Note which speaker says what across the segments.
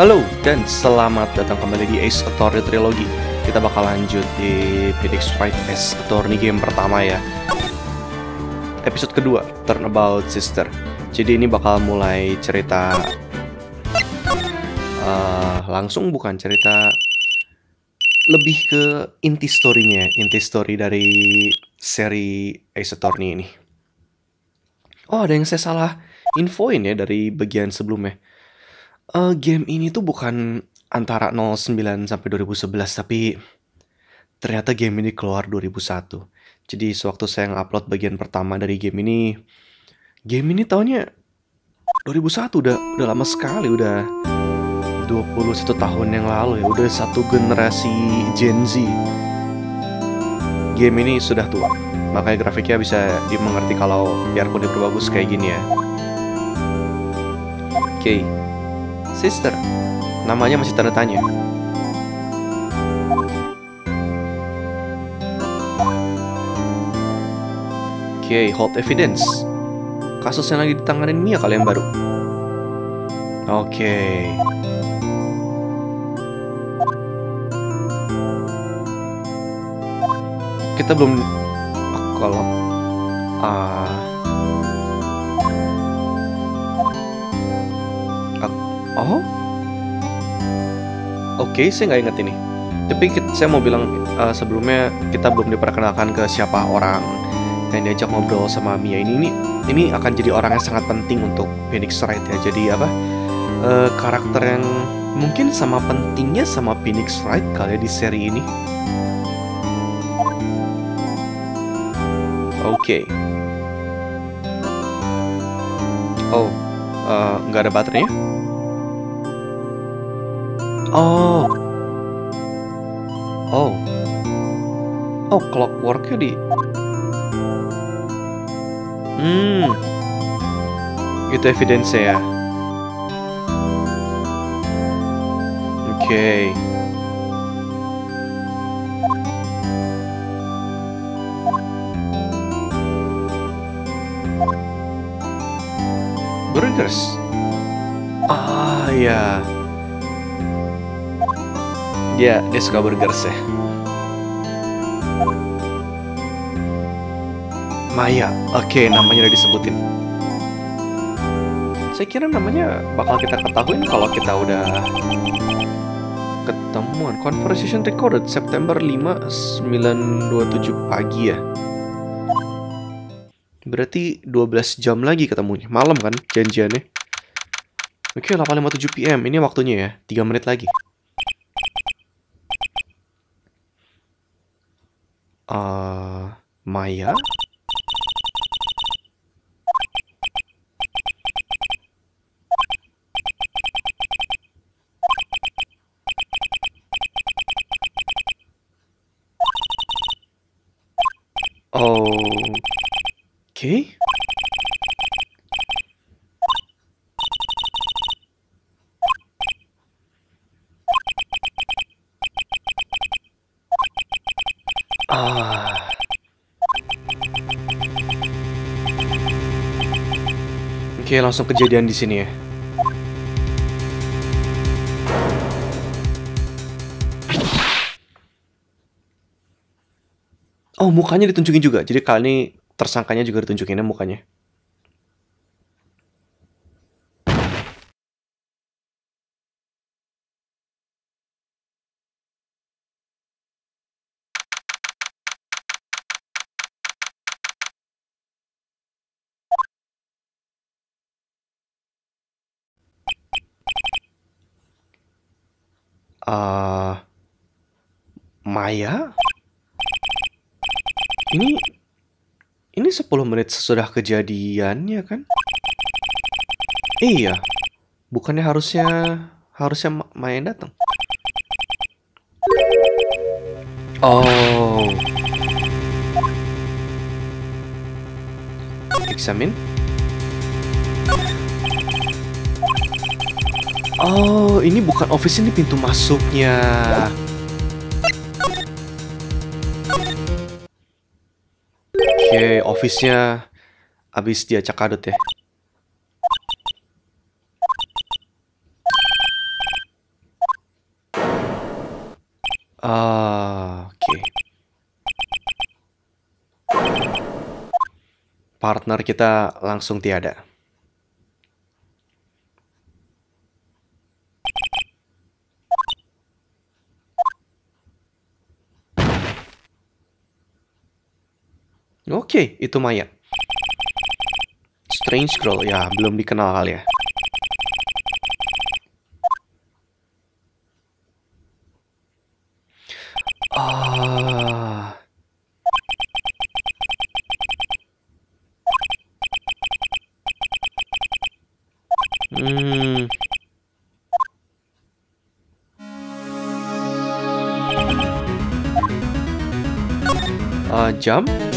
Speaker 1: Halo dan selamat datang kembali di Ace Attorney Trilogy. Kita bakal lanjut di Phoenix Wright Ace Attorney game pertama ya. Episode kedua, Turnabout Sister. Jadi ini bakal mulai cerita uh, langsung bukan cerita lebih ke inti story-nya, inti story dari seri Ace Attorney ini. Oh, ada yang saya salah infoin ya dari bagian sebelumnya uh, game ini tuh bukan antara 09 sampai 2011 tapi ternyata game ini keluar 2001. Jadi sewaktu saya ngupload bagian pertama dari game ini, game ini tahunnya 2001 udah udah lama sekali, udah 21 tahun yang lalu ya, udah satu generasi Gen Z. Game ini sudah tua, makanya grafiknya bisa dimengerti kalau biarpun diperbagus kayak gini ya. Oke, okay. Sister. Namanya masih tanda tanya. Oke, okay, hold evidence. Kasus yang lagi ditanganin Mia kalian baru. Oke. Okay. Kita belum kalau ah uh, Oh? Oke, okay, saya nggak inget ini. Tapi saya mau bilang uh, sebelumnya kita belum diperkenalkan ke siapa orang yang diajak ngobrol sama Mia ini. Ini ini akan jadi orang yang sangat penting untuk Phoenix Wright ya. Jadi apa? Uh, karakter yang mungkin sama pentingnya sama Phoenix Wright kali ya di seri ini. Oke. Okay. Oh, uh, nggak ada baterainya? Oh. Oh. Oh, clockworknya di... Hmm. Itu evidence ya. Oke. Okay. Burgers. Ah, ya. Dia dia suka burgers ya. Maya, oke okay, namanya udah disebutin. Saya kira namanya bakal kita ketahuin kalau kita udah ketemuan. Conversation recorded September 5 927 pagi ya. Berarti 12 jam lagi ketemunya. Malam kan janjiannya. Oke, okay, 8.57 PM. Ini waktunya ya. 3 menit lagi. Uh, Maya. Okay. Oke, langsung kejadian di sini ya. Oh, mukanya ditunjukin juga. Jadi kali ini tersangkanya juga ditunjukinnya mukanya. Uh, Maya? Ini ini 10 menit sesudah kejadiannya kan? Iya. Bukannya harusnya harusnya Maya datang. Oh. Examine. Oh, ini bukan office ini pintu masuknya. Oke, okay, office-nya abis dia cakadut ya. Ah, oke. Okay. Partner kita langsung tiada. Oke, itu mayat. Strange Girl, ya belum dikenal kali ya. Ah. Hmm. Uh, jump?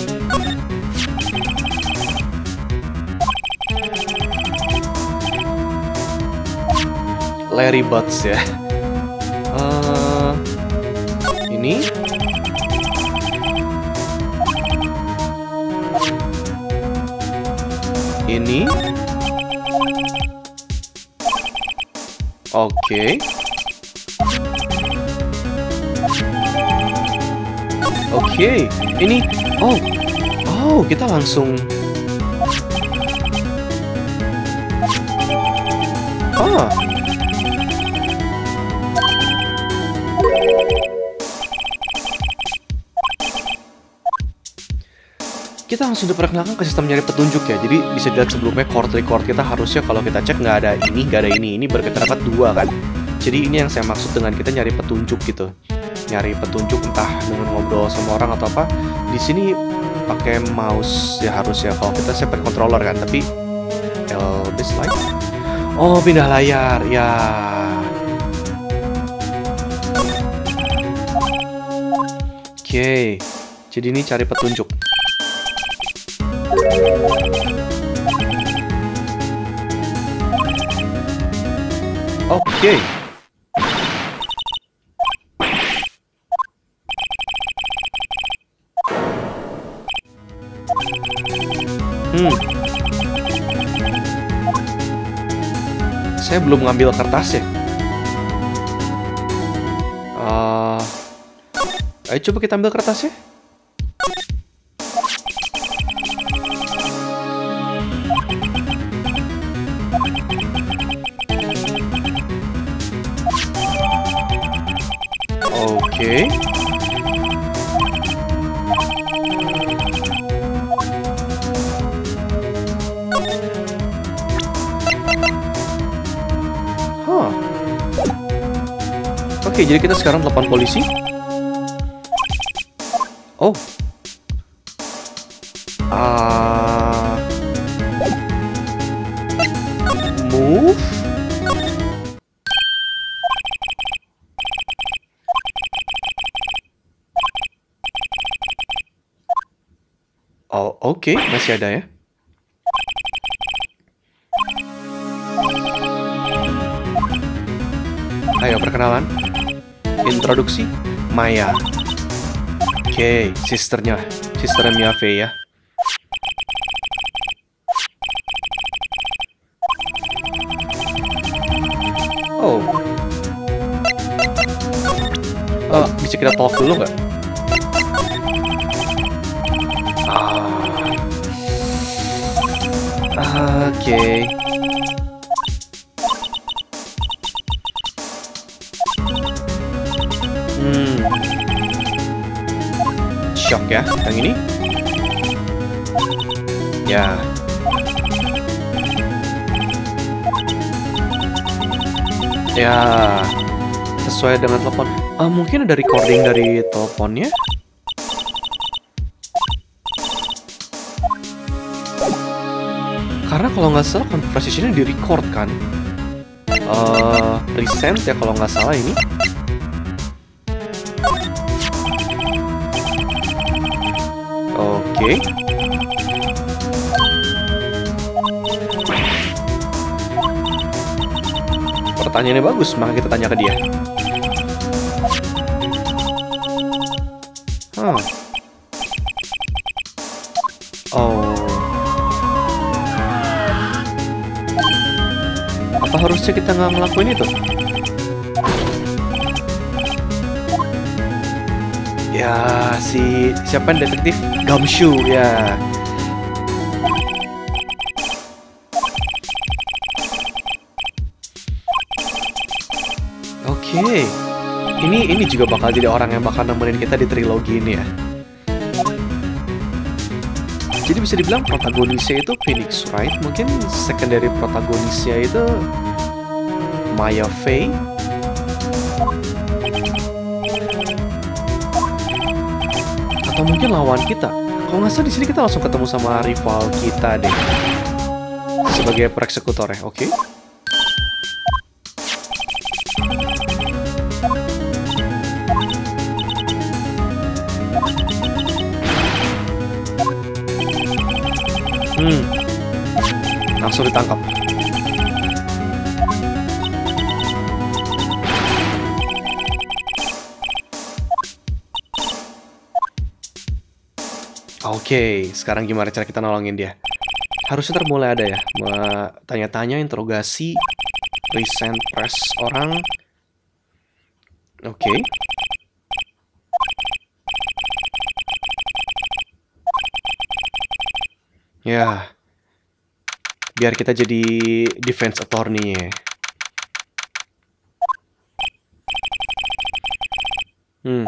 Speaker 1: Larry Butts ya. Uh, ini ini oke okay. oke okay. ini oh oh kita langsung ah kita langsung diperkenalkan ke sistem nyari petunjuk ya. Jadi bisa dilihat sebelumnya chord record kita harusnya kalau kita cek nggak ada ini, nggak ada ini. Ini berkata dua kan. Jadi ini yang saya maksud dengan kita nyari petunjuk gitu. Nyari petunjuk entah dengan ngobrol sama orang atau apa. Di sini pakai mouse ya harus ya. Kalau kita saya controller kan, tapi L slide. Oh, pindah layar. Ya. Oke. Okay. Jadi ini cari petunjuk. Oke. Hmm. Saya belum ngambil kertas ya. Uh, ayo coba kita ambil kertasnya. Jadi kita sekarang telepon polisi. Oh. Uh... Move. Oh, oke, okay. masih ada ya. Introduksi Maya. Oke, okay, sisternya, sisternya Miave ya. Oh. Uh, bisa kita talk dulu nggak? Dengan telepon. Uh, mungkin ada recording dari teleponnya? Karena kalau nggak salah conversationnya di record kan. Uh, recent ya kalau nggak salah ini. Oke. Okay. Pertanyaannya bagus, maka kita tanya ke dia. Huh. Oh. Apa harusnya kita nggak ngelakuin itu? Ya, si siapa yang detektif? Gumshoe ya. Ini ini juga bakal jadi orang yang bakal nemenin kita di trilogi ini ya. Jadi bisa dibilang protagonisnya itu Phoenix Wright, mungkin secondary protagonisnya itu Maya Fey. Atau mungkin lawan kita. Kalau nggak salah di sini kita langsung ketemu sama rival kita deh. Sebagai pereksekutor ya, oke? Okay? Ditangkap. Oke, sekarang gimana cara kita nolongin dia? Harusnya termulai ada ya, tanya-tanya, interogasi, recent press orang. Oke. Ya. Biar kita jadi defense attorney ya. Hmm.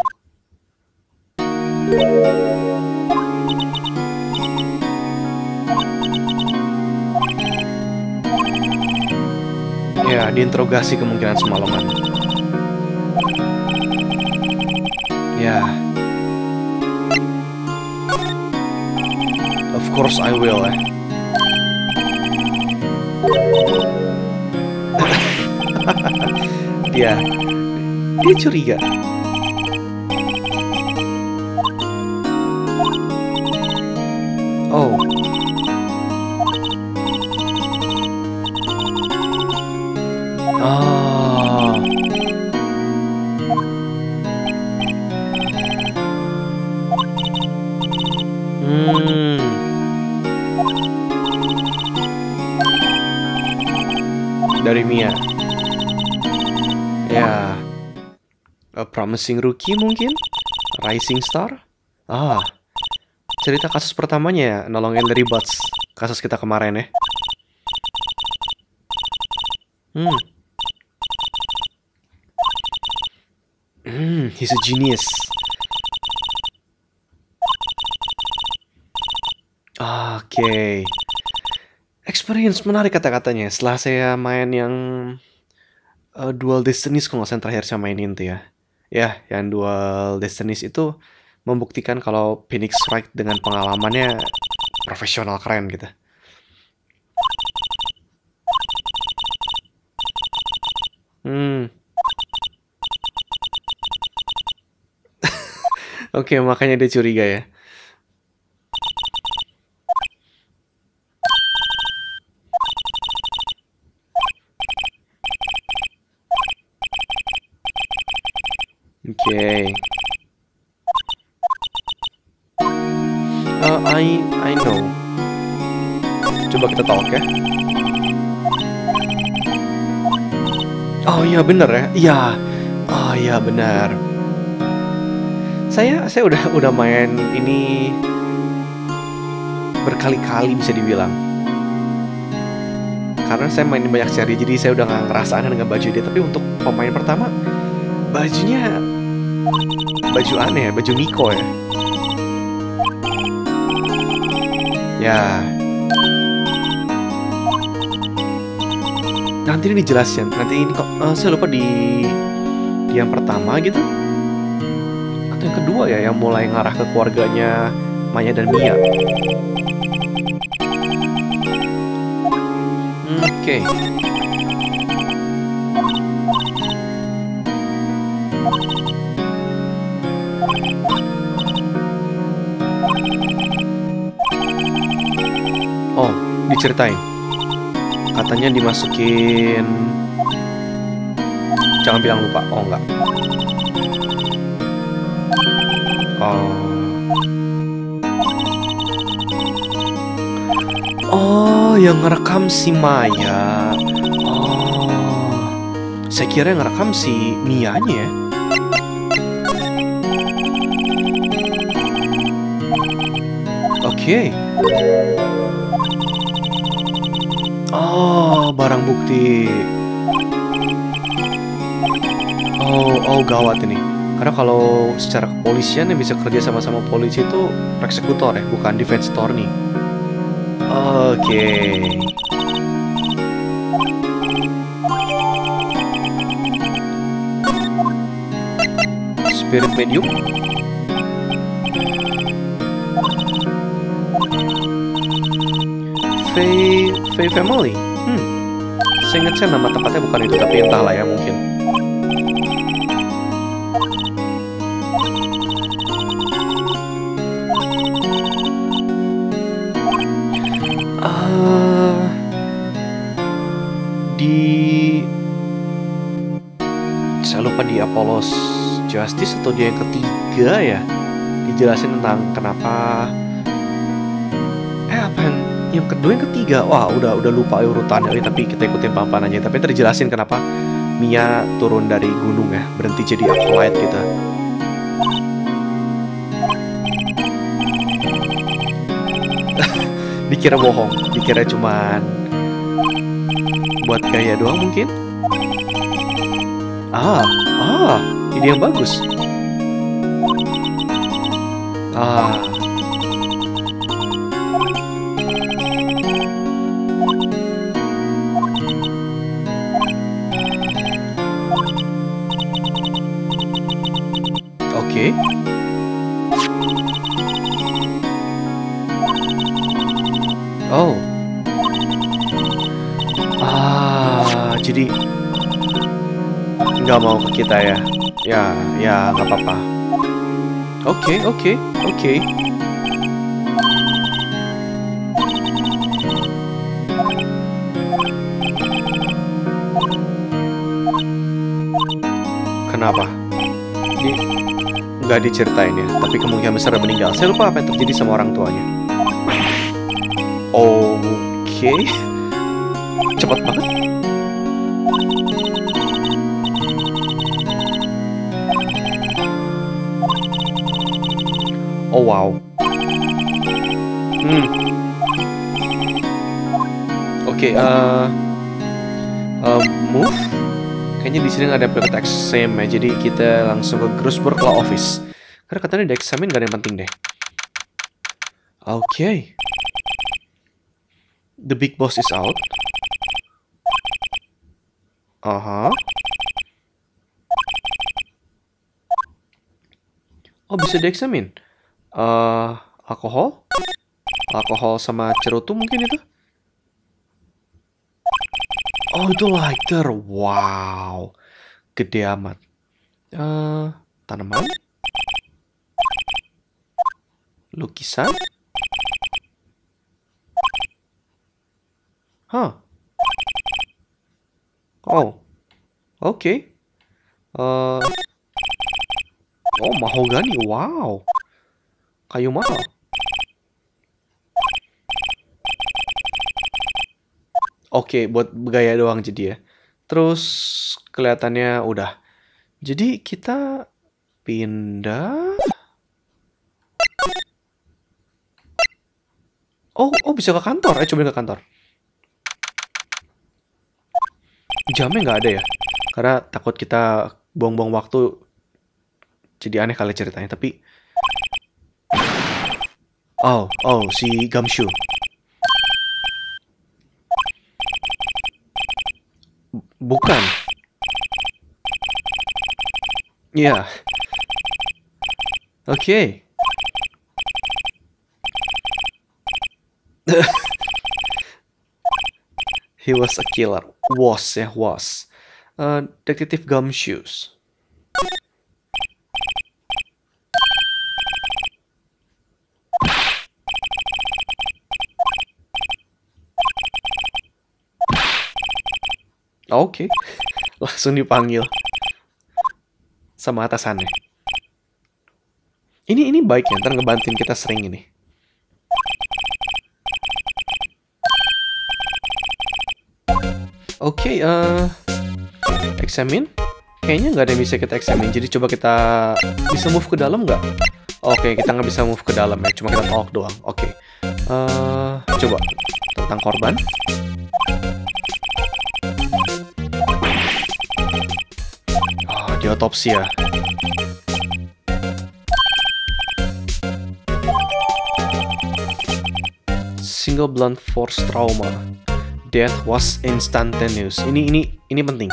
Speaker 1: Ya, diinterogasi kemungkinan semalaman. Ya. Of course I will eh. dia dia curiga. Oh. Ah. Promising rookie mungkin, rising star. Ah, cerita kasus pertamanya ya, nolongin dari bots kasus kita kemarin ya. Hmm. Hmm, he's a genius. Oke. Okay experience menarik kata-katanya. Setelah saya main yang uh, Dual Destinies kalau nggak terakhir saya mainin tuh ya. Ya, yang Dual Destinies itu membuktikan kalau Phoenix Wright dengan pengalamannya profesional keren gitu. Hmm. Oke, okay, makanya dia curiga ya. Okay. Uh, I I know. Coba kita talk ya. Oh iya bener ya. Iya. Oh iya benar. Saya saya udah udah main ini berkali-kali bisa dibilang. Karena saya main banyak seri jadi saya udah nggak ngerasa aneh dengan baju dia. Tapi untuk pemain pertama bajunya baju aneh ya, baju Miko ya. Ya. Nanti ini dijelasin. Nanti ini kok uh, saya lupa di di yang pertama gitu. Atau yang kedua ya yang mulai ngarah ke keluarganya Maya dan Mia. Hmm, oke. Okay. diceritain. Katanya dimasukin jangan bilang lupa. Oh enggak. Oh. Oh yang ngerekam si Maya. Oh. Saya kira yang ngerekam si Mianya ya. Oke, okay. Oh, barang bukti. Oh, oh gawat ini. Karena kalau secara kepolisian yang bisa kerja sama-sama polisi itu eksekutor ya, bukan defense attorney. Oke. Spirit medium. Faye, Faye Family. Hmm. Saya ingat saya nama tempatnya bukan itu, tapi entahlah ya mungkin. Ah, di saya lupa di Apollos Justice atau dia yang ketiga ya dijelasin tentang kenapa apa yang kedua yang ketiga. Wah udah udah lupa urutannya. Tapi kita ikutin papan aja. Tapi terjelasin kenapa Mia turun dari gunung ya. Berhenti jadi acolyte gitu. Dikira bohong. Dikira cuman buat gaya doang mungkin? Ah ah ide yang bagus. Ah kita ya? Ya, ya nggak apa-apa. Oke, oke, oke. Kenapa? Di nggak diceritain ya, tapi kemungkinan besar meninggal. Saya lupa apa yang terjadi sama orang tuanya. Oke, cepat banget. Oh wow. Hmm. Oke, eh eh, move. Kayaknya di sini nggak ada perlu exam ya, jadi kita langsung ke Grosburg Law Office. Karena katanya di eksamen nggak ada yang penting deh. Oke. The big boss is out. Aha. Oh bisa dieksamin. Eh, alkohol? Alkohol sama cerutu mungkin itu? Oh itu lighter. Wow. Gede amat. Eh, tanaman? Lukisan? Hah. Oh. Oke. Eh, oh mahogani. Wow. Kayu mahal. Oke, buat gaya doang jadi ya. Terus kelihatannya udah. Jadi kita pindah. Oh, oh bisa ke kantor. Eh, cobain ke kantor. Jamnya nggak ada ya. Karena takut kita buang-buang waktu. Jadi aneh kali ceritanya. Tapi Oh, oh, si Gumshoe. Bukan. Iya. Oke. He was a killer. Was ya, was. Uh, Detektif Gumshoes. Oke. Langsung dipanggil. Sama atasannya. Ini ini baik ya, ntar ngebantuin kita sering ini. Oke, eh examine. Kayaknya nggak ada yang bisa kita examine, jadi coba kita bisa move ke dalam nggak? Oke, kita nggak bisa move ke dalam ya, cuma kita talk doang. Oke. Uh, coba tentang korban. Diotopsi ya. Single blunt force trauma. Death was instantaneous. Ini ini ini penting.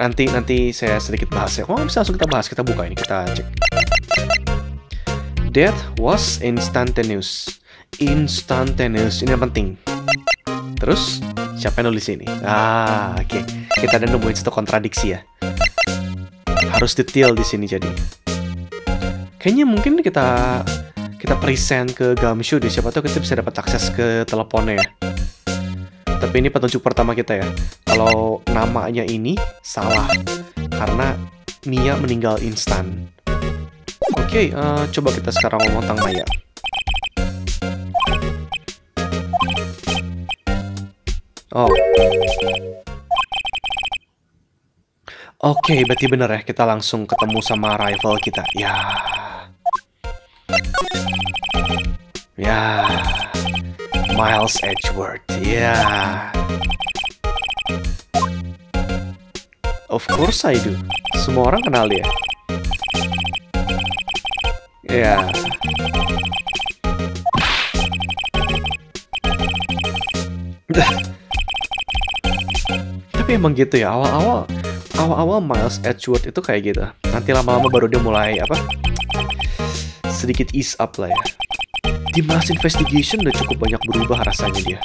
Speaker 1: Nanti nanti saya sedikit bahas ya. Oh, bisa langsung kita bahas. Kita buka ini, kita cek. Death was instantaneous. Instantaneous. Ini yang penting. Terus, siapa yang nulis ini? Ah, oke. Okay. Kita ada nemuin satu kontradiksi ya. Harus detail di sini jadi. Kayaknya mungkin kita kita present ke Gamshu deh. Siapa tahu kita bisa dapat akses ke teleponnya ya. Tapi ini petunjuk pertama kita ya. Kalau namanya ini salah karena Mia meninggal instan. Oke, okay, uh, eh, coba kita sekarang ngomong tentang Maya. Oh. Oke, okay, berarti bener ya. Kita langsung ketemu sama rival kita. Ya. Ya. Miles Edgeworth. Ya. Of course I do. Semua orang kenal dia. Ya. Tapi emang gitu ya, awal-awal awal-awal Miles Edgeworth itu kayak gitu. Nanti lama-lama baru dia mulai apa? Sedikit ease up lah ya. Di Miles Investigation udah cukup banyak berubah rasanya dia.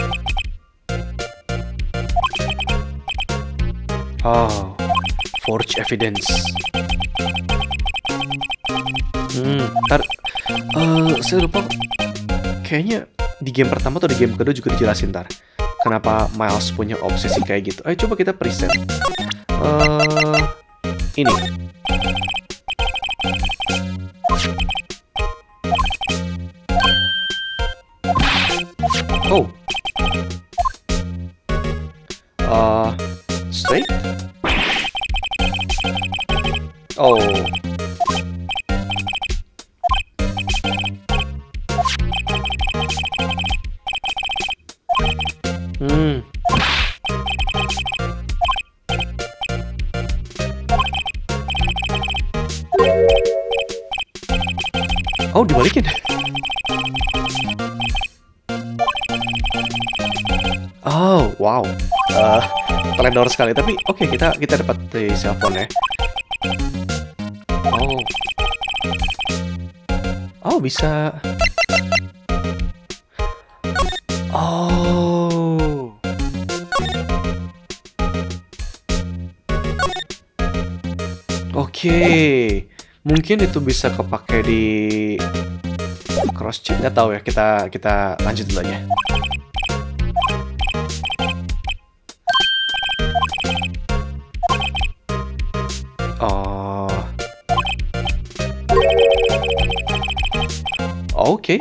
Speaker 1: Oh, forge evidence. Hmm, ntar, uh, saya lupa. Kayaknya di game pertama atau di game kedua juga dijelasin ntar kenapa Miles punya obsesi kayak gitu. Ayo coba kita present. Uh, ini. Oh. Uh, straight? Oh. Oh, dibalikin. Oh, wow. Uh, teledor sekali. Tapi oke, okay, kita kita dapat di cellphone ya. Oh. Oh, bisa. Oh. Oke, mungkin itu bisa kepake di cross check. Nggak tahu ya. Kita kita lanjut dulu aja. Oh. Oke, okay.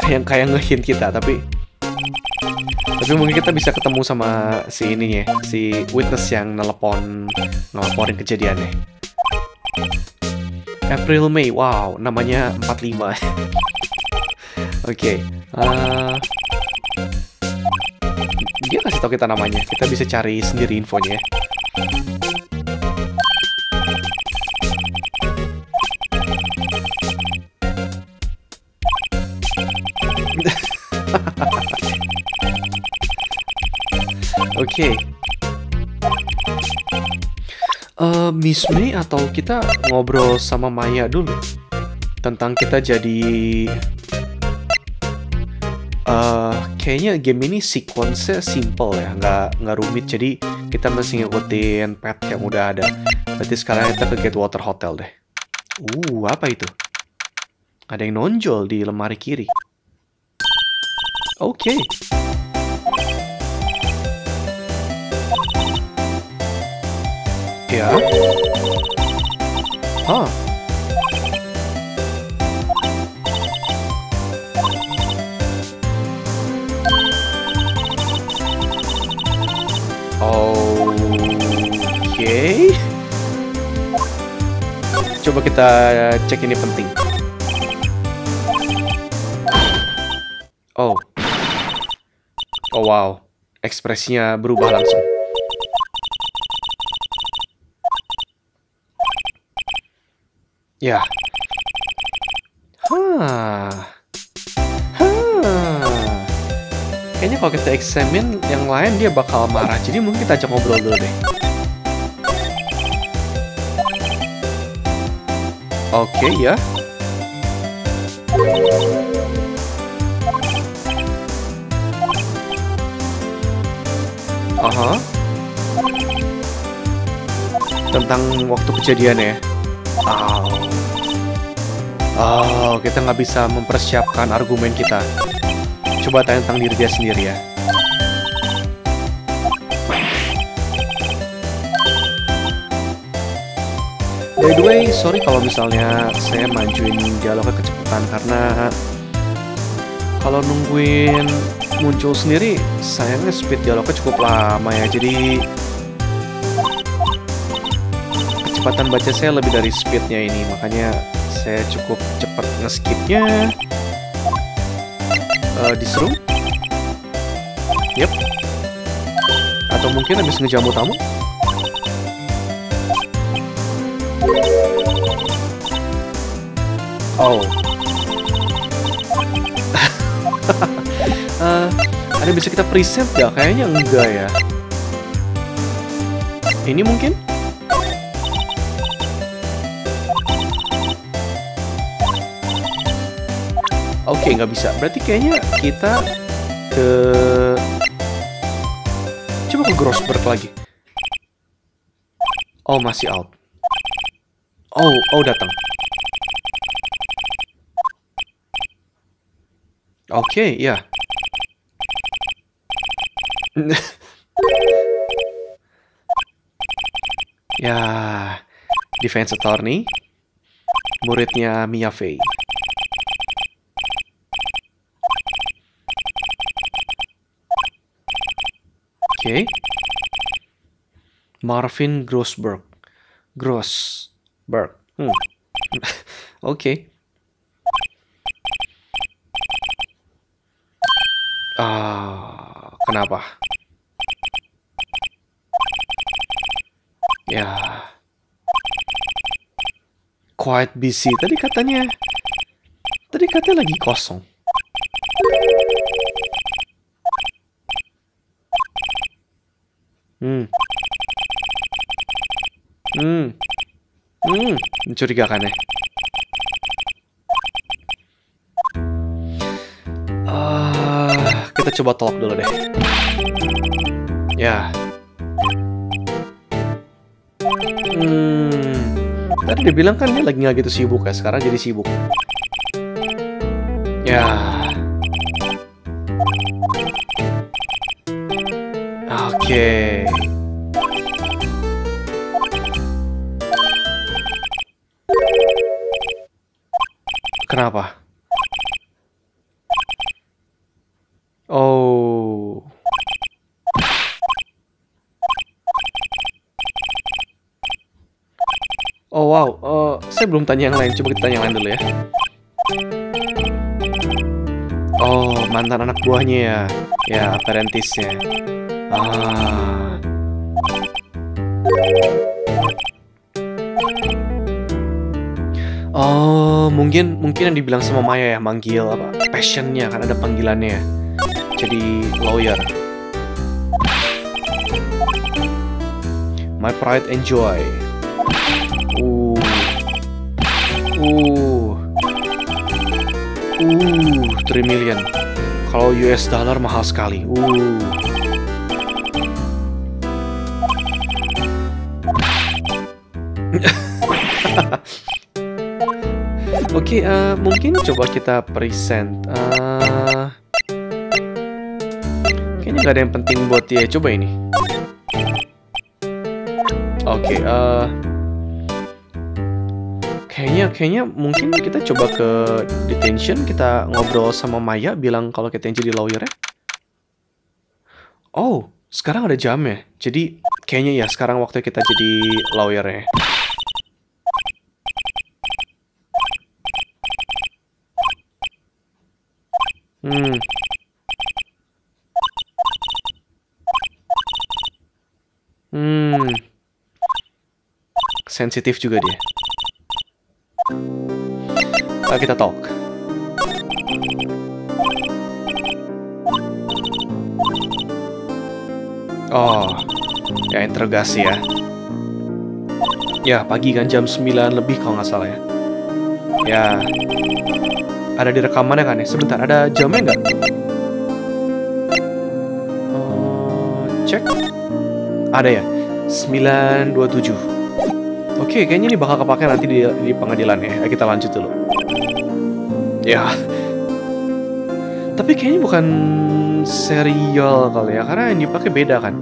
Speaker 1: kayak kayak ngehint kita, tapi tapi mungkin kita bisa ketemu sama si ininya, si witness yang nelpon ngelaporin kejadiannya. April May, wow, namanya 45. Oke, okay. uh, dia kasih tau kita namanya. Kita bisa cari sendiri infonya. Oke. Okay Miss atau kita ngobrol sama Maya dulu? Tentang kita jadi uh, kayaknya game ini sequence-nya simple ya nggak nggak rumit. Jadi kita masih ngikutin pet yang udah ada. Berarti sekarang kita ke Getwater Hotel deh. Uh apa itu? Ada yang nonjol di lemari kiri. Oke. okay. Ya, oke, Coba kita cek ini penting. Oh. Oh wow. Ekspresinya berubah langsung. Ya. Hah. Hah. Kayaknya kalau kita examine yang lain dia bakal marah. Jadi mungkin kita ajak ngobrol dulu deh. Oke okay, ya. Aha. Tentang waktu kejadian ya. Oh. Oh, kita nggak bisa mempersiapkan argumen kita. Coba tanya tentang diri dia sendiri ya. By the way, sorry kalau misalnya saya majuin dialognya kecepatan karena kalau nungguin muncul sendiri, sayangnya speed dialognya cukup lama ya. Jadi kecepatan baca saya lebih dari speednya ini, makanya saya cukup cepat ngeskipnya. Uh, diseru? Yep. Atau mungkin habis ngejamu tamu? Oh. uh, ada bisa kita preset gak? Kayaknya enggak ya. Ini mungkin? Oke, okay, nggak bisa. Berarti kayaknya kita ke... Coba ke Grossberg lagi. Oh, masih out. Oh, oh datang. Oke, okay, ya. ya, defense attorney, muridnya Mia Fey. Okay. Marvin Grossberg. Grossberg. Hmm. Oke. okay. Ah, kenapa? Ya. Quite busy. Tadi katanya. Tadi katanya lagi kosong. Hmm. Hmm. Hmm. Mencurigakan ya. Uh, kita coba tolak dulu deh. Ya. Hmm. Tadi dia bilang kan dia lagi nggak gitu sibuk ya. Sekarang jadi sibuk. Ya. Oke. Okay. Kenapa? Oh. Oh wow, uh, saya belum tanya yang lain. Coba kita tanya yang lain dulu ya. Oh, mantan anak buahnya ya. Ya, apprentice-nya. Ah. Mungkin mungkin yang dibilang sama Maya ya manggil apa passionnya kan ada panggilannya. Jadi lawyer. My pride and joy. Uh. Uh. Uh, 3 million. Kalau US dollar mahal sekali. Uh. Oke, okay, uh, eh, mungkin coba kita present. Uh, kayaknya nggak ada yang penting buat dia. Coba ini. Oke, okay, uh, eh, kayaknya kayaknya mungkin kita coba ke detention, kita ngobrol sama Maya, bilang kalau kita yang jadi lawyer ya. Oh, sekarang ada jam ya. Jadi kayaknya ya sekarang waktu kita jadi lawyer Hmm. Hmm. Sensitif juga dia. Nah, kita talk. Oh, ya interogasi ya. Ya, pagi kan jam 9 lebih kalau nggak salah ya. Ya, ada di rekamannya kan ya? Sebentar, ada jamnya nggak? Uh, cek. Ada ya? 927. Oke, kayaknya ini bakal kepake nanti di, di pengadilan ya. Kita lanjut dulu. Ya. Tapi kayaknya bukan serial kali ya, karena yang dipakai beda kan.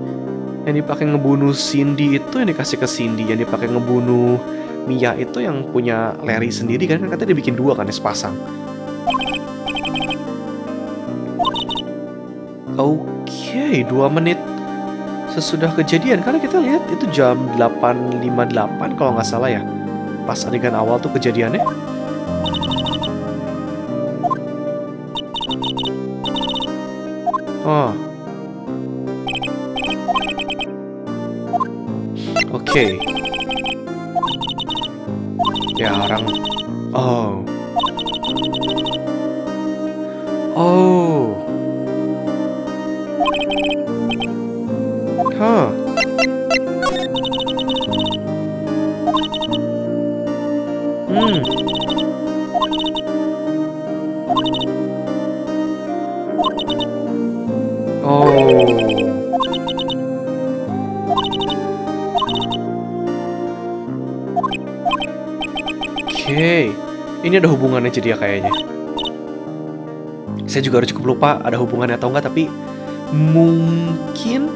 Speaker 1: Yang dipakai ngebunuh Cindy itu yang dikasih ke Cindy, yang dipakai ngebunuh Mia itu yang punya Larry sendiri kan, kan katanya dibikin dua kan, ya, sepasang. Oke, okay, dua menit sesudah kejadian. Karena kita lihat itu jam 8.58 kalau nggak salah ya. Pas adegan awal tuh kejadiannya. Oh. Oke. okay. Ya orang oh oh Huh. Hmm. Oh. Ini ada hubungannya jadi ya kayaknya. Saya juga harus cukup lupa ada hubungannya atau enggak, tapi mungkin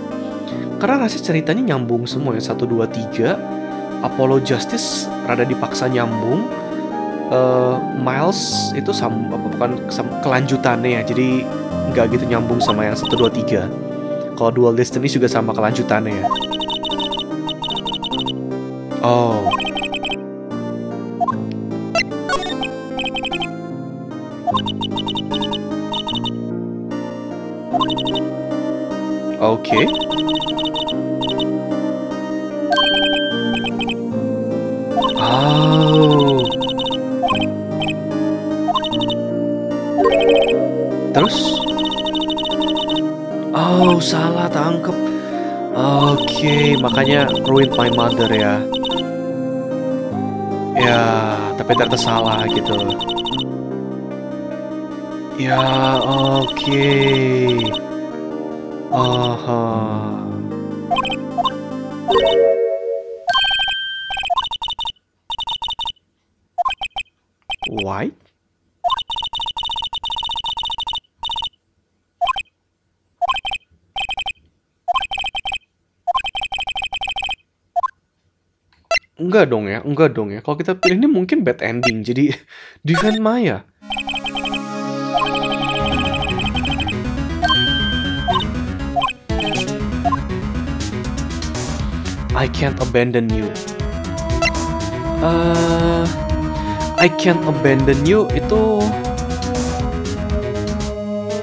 Speaker 1: karena rasanya ceritanya nyambung semua ya. Satu dua tiga. Apollo Justice rada dipaksa nyambung. Uh, Miles itu apa bukan sama, kelanjutannya ya. Jadi nggak gitu nyambung sama yang satu dua tiga. Kalau Dual Destiny juga sama kelanjutannya ya. Oh Okay. Oh. Terus? Oh, salah tangkep. Oke, okay, makanya ruin my mother ya. Ya, tapi ternyata salah gitu. Ya, oke. Okay. -huh. White? Enggak dong ya, enggak dong ya. Kalau kita pilih ini mungkin bad ending, jadi Defend Maya. I can't abandon you. Uh, I can't abandon you itu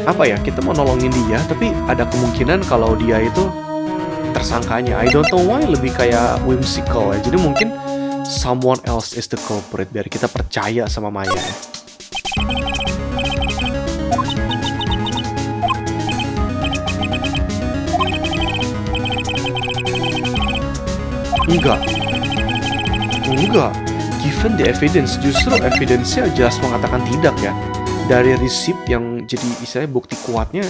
Speaker 1: apa ya kita mau nolongin dia tapi ada kemungkinan kalau dia itu tersangkanya I don't know why lebih kayak whimsical ya jadi mungkin someone else is the culprit biar kita percaya sama Maya ya. Enggak. Enggak. Given the evidence justru evidence-nya jelas mengatakan tidak ya. Dari resip yang jadi istilahnya bukti kuatnya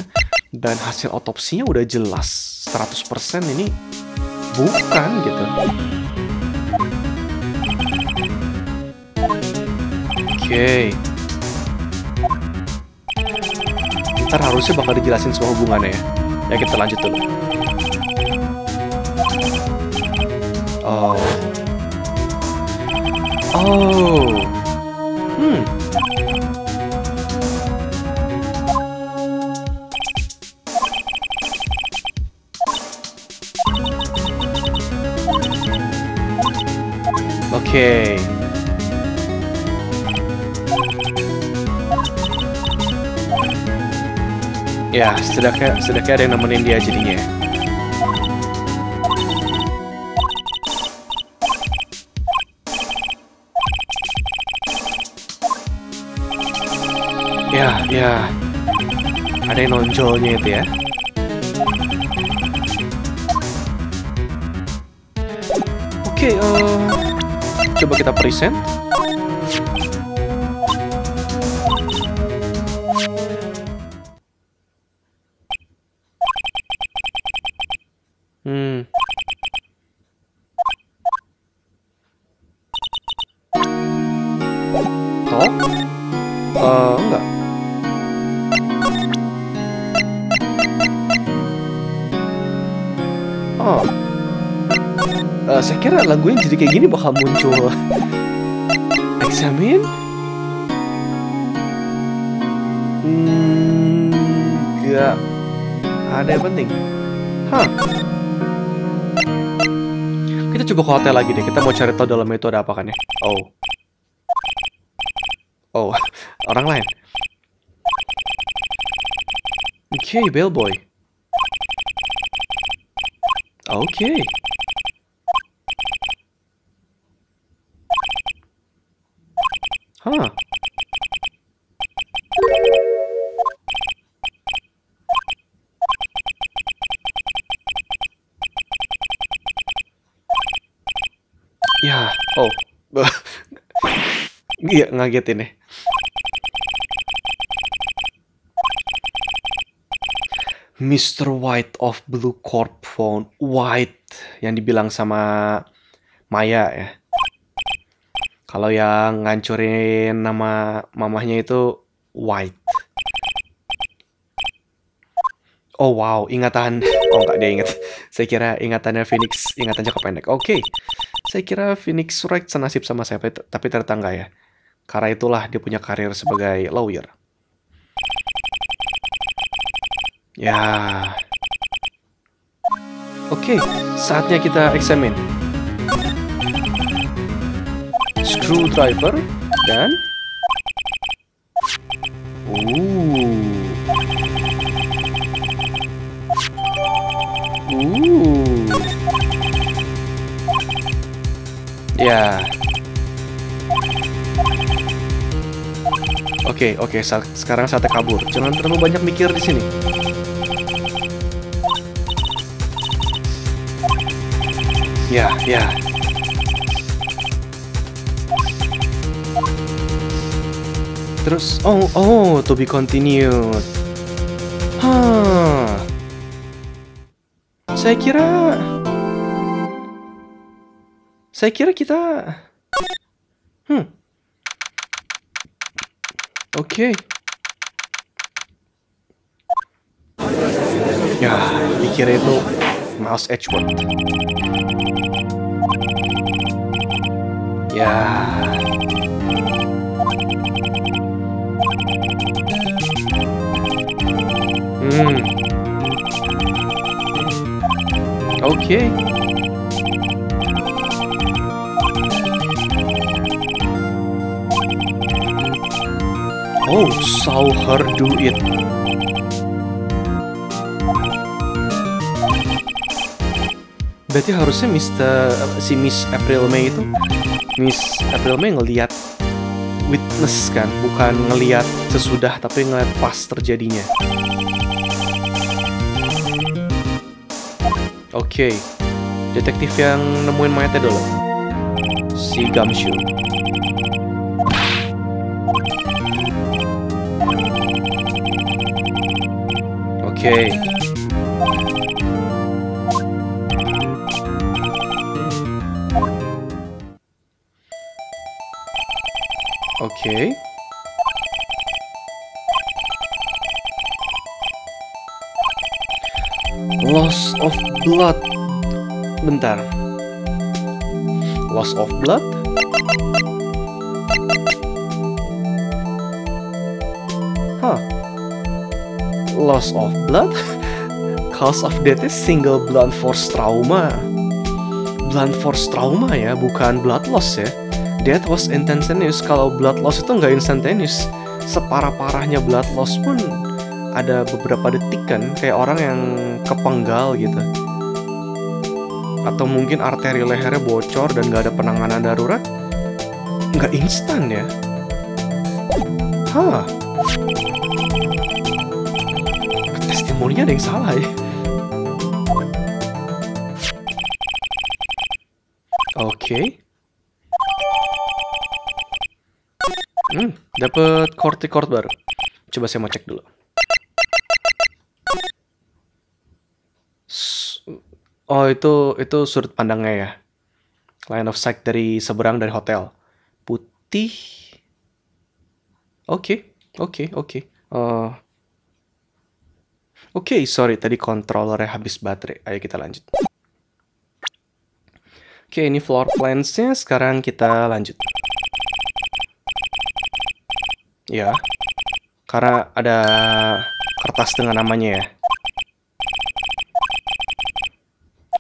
Speaker 1: dan hasil otopsinya udah jelas. 100% ini bukan gitu. Oke. Okay. ntar harusnya bakal dijelasin semua hubungannya ya. Ya kita lanjut dulu oh Oh. Hmm. Okay. Ya, sedekah sedekah ada yang nemenin dia jadinya. Ya, ada yang nonjolnya itu ya. Oke, uh, coba kita present. Bakal muncul. Examine? Hmm, enggak ada yang penting. Hah? Kita coba ke hotel lagi deh. Kita mau cari tahu dalamnya itu ada apa kan ya? Oh. Oh, orang lain. Oke, okay, bellboy. Oke. Okay. Hah. Ya, oh. Iya, ngagetin ya. Mr. White of Blue Corp found White yang dibilang sama Maya ya. Kalau yang ngancurin nama mamahnya itu White. Oh wow, ingatan. Oh enggak dia ingat. Saya kira ingatannya Phoenix, ingatan jangka pendek. Oke. Okay. Saya kira Phoenix Wright senasib sama saya, tapi ternyata enggak ya. Karena itulah dia punya karir sebagai lawyer. Ya. Oke, okay, saatnya kita examine. Screwdriver dan Ooh. Ooh. Ya. Oke, oke, sekarang saatnya kabur. Jangan terlalu banyak mikir di sini. Ya, ya. Terus, oh, oh, to be continued. Hah. Saya kira... Saya kira kita... Hmm. Oke. Okay. Ya, dikira itu Mouse Edgeworth. Ya. Hmm. Oke. Okay. Oh, saw her do it. Berarti harusnya Mr. si Miss April May itu Miss April May ngelihat witness kan, bukan ngelihat sesudah tapi ngelihat pas terjadinya. Oke, okay. detektif yang nemuin mayatnya dulu. Si Gumshoe. Oke. Okay. Okay. Blood. Bentar. Loss of blood? Huh. Loss of blood? Cause of death is single blunt force trauma. Blunt force trauma ya, bukan blood loss ya. Death was instantaneous kalau blood loss itu nggak instantaneous separah-parahnya blood loss pun ada beberapa detik kan kayak orang yang kepenggal gitu atau mungkin arteri lehernya bocor dan nggak ada penanganan darurat nggak instan ya hah Testimoninya ada yang salah ya. Oke. Okay. Hmm, dapat cord record baru. Coba saya mau cek dulu. Oh, itu itu sudut pandangnya ya. Line of sight dari seberang dari hotel. Putih. Oke, okay, oke, okay, oke. Okay. Uh, Oke, okay, sorry tadi kontrolernya habis baterai. Ayo kita lanjut. Oke, ini floor plans-nya. Sekarang kita lanjut. Ya. Karena ada kertas dengan namanya ya.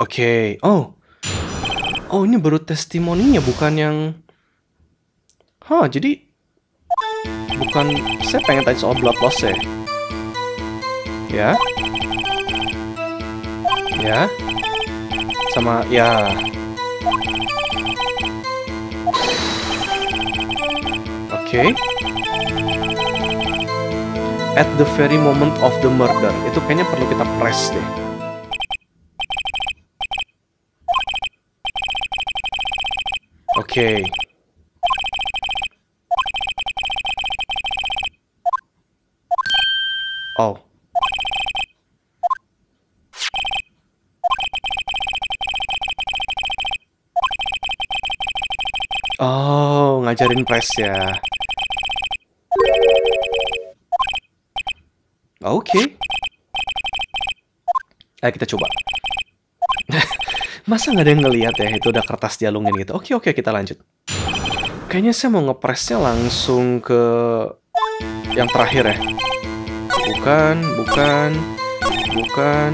Speaker 1: Oke. Okay. Oh. Oh, ini baru testimoninya bukan yang Hah, jadi bukan saya pengen tanya soal blood loss ya. Ya. Ya. Sama ya. Oke. Okay. At the very moment of the murder. Itu kayaknya perlu kita press deh. Okay. Oh. Oh, ngajarin press ya. Oke. Okay. Ayo kita coba. Masa nggak ada yang ngeliat ya? Itu udah kertas dialungin gitu. Oke, oke, kita lanjut. Kayaknya saya mau ngepresnya langsung ke yang terakhir ya. Bukan, bukan, bukan.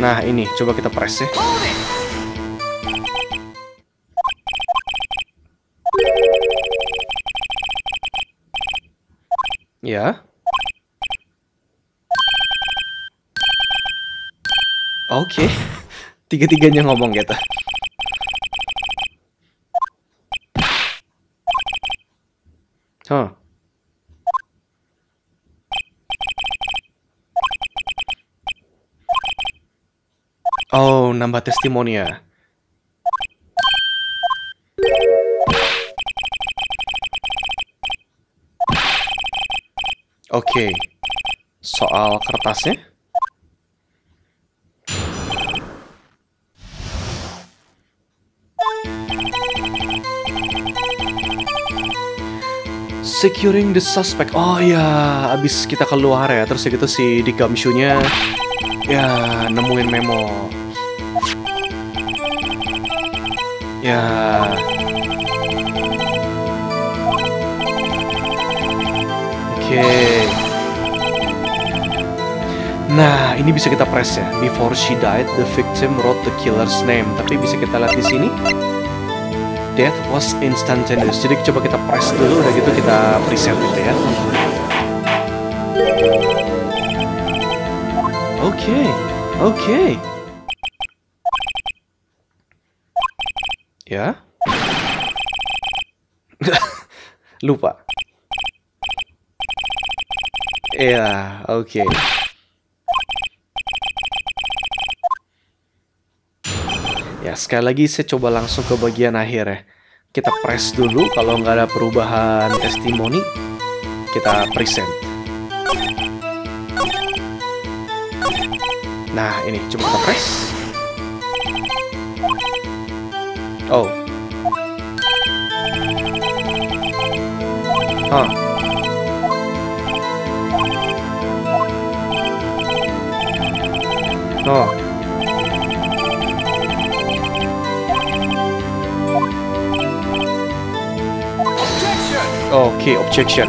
Speaker 1: Nah, ini. Coba kita press ya. Ya. Oke. Okay. Tiga-tiganya ngomong gitu. Huh. Oh, nambah testimoni ya. Oke. Okay. Soal kertasnya? Securing the suspect. Oh ya, abis kita keluar ya, terus gitu si di gamshunya ya nemuin memo. Ya. Oke. Nah, ini bisa kita press ya. Before she died, the victim wrote the killer's name. Tapi bisa kita lihat di sini death was instantaneous. Jadi coba kita press dulu, udah gitu kita preset gitu ya. Oke, okay. oke. Okay. Ya. Lupa. Ya, oke. Okay. Sekali lagi saya coba langsung ke bagian akhir ya. Kita press dulu, kalau nggak ada perubahan testimoni, kita present. Nah, ini coba kita press. Oh. Huh. Oh. Okay, objection.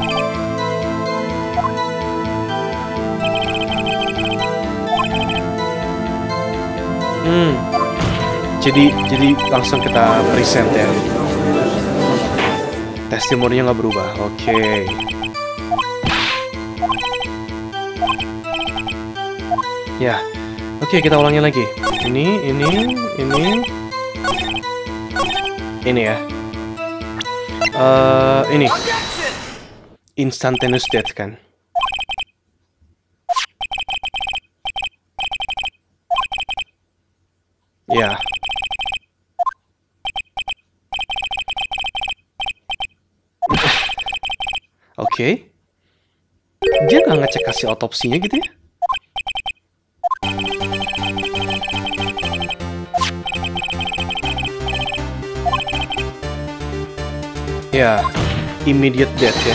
Speaker 1: Hmm. Jadi jadi langsung kita present ya. Testimoninya nggak berubah. Oke. Okay. Ya. Oke, okay, kita ulangi lagi. Ini, ini, ini. Ini ya. Uh, ini. instantaneous death kan? Ya. Oke. Dia nggak ngecek hasil otopsinya gitu ya? Ya, immediate death ya.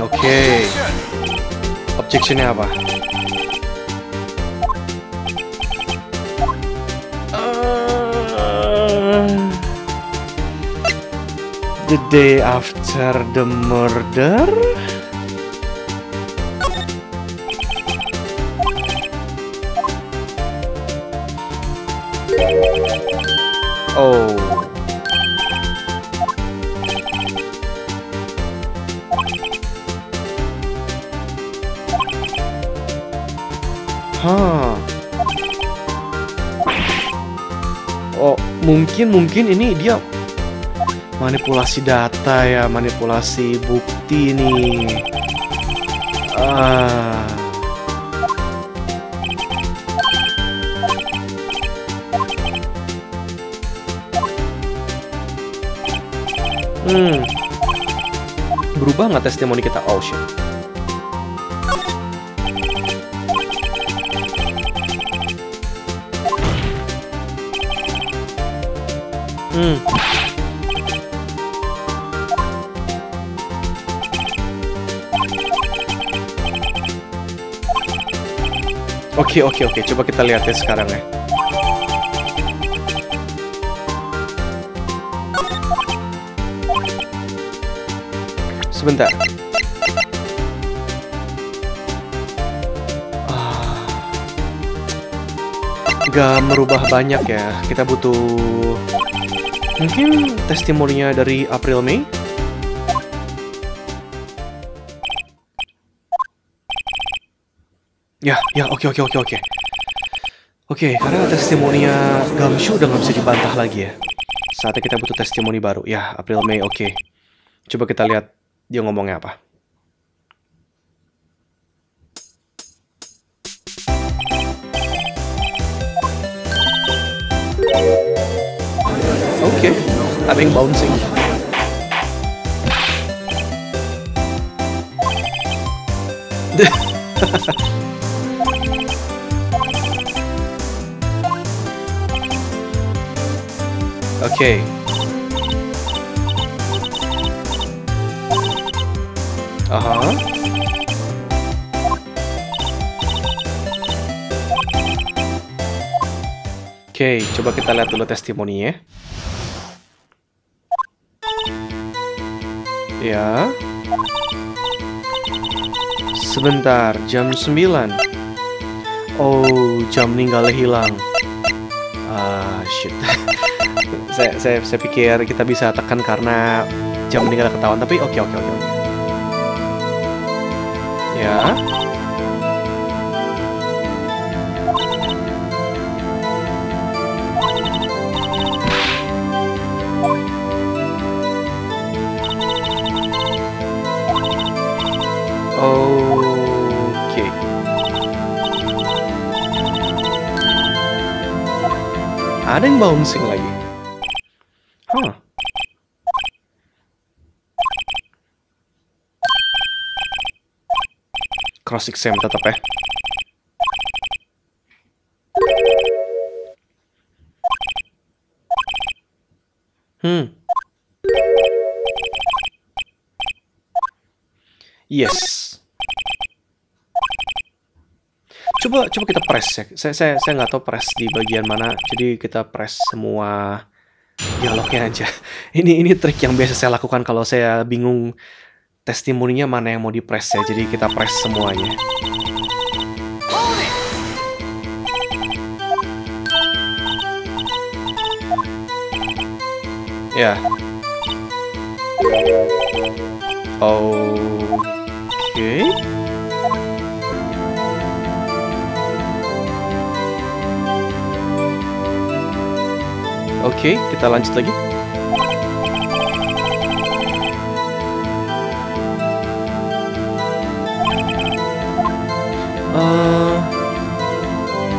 Speaker 1: Oke. Objectionnya apa? The day after the murder? Hah. Oh, mungkin mungkin ini dia manipulasi data ya, manipulasi bukti nih. Ah. Hmm. Berubah nggak testimoni kita? Oh. Hmm. Oke, oke, oke. Coba kita lihat ya sekarang ya. Sebentar. Ah. Gak merubah banyak ya. Kita butuh mungkin testimoninya dari April Mei. Ya, ya, oke, oke, oke, oke. Oke, karena testimoninya Gamshu udah nggak bisa dibantah lagi ya. Saatnya kita butuh testimoni baru. Ya, April Mei, oke. Coba kita lihat dia ngomongnya apa. Yang bouncing. Okay. Aha. Oke, okay, coba kita lihat dulu testimoninya. Ya. Sebentar, jam 9. Oh, jam meninggalnya hilang. Ah, shit. saya, saya, saya pikir kita bisa tekan karena jam meninggal ketahuan, tapi oke, okay, oke, okay, oke, okay. Ya. Oke. Ada yang bouncing lagi. Huh. Cross exam tetap ya. Hmm. Yes. Coba coba kita press ya. Saya saya saya nggak tahu press di bagian mana. Jadi kita press semua dialognya aja. Ini ini trik yang biasa saya lakukan kalau saya bingung testimoninya mana yang mau di press ya. Jadi kita press semuanya. Ya. Oke. Okay. Oke, kita lanjut lagi. Uh,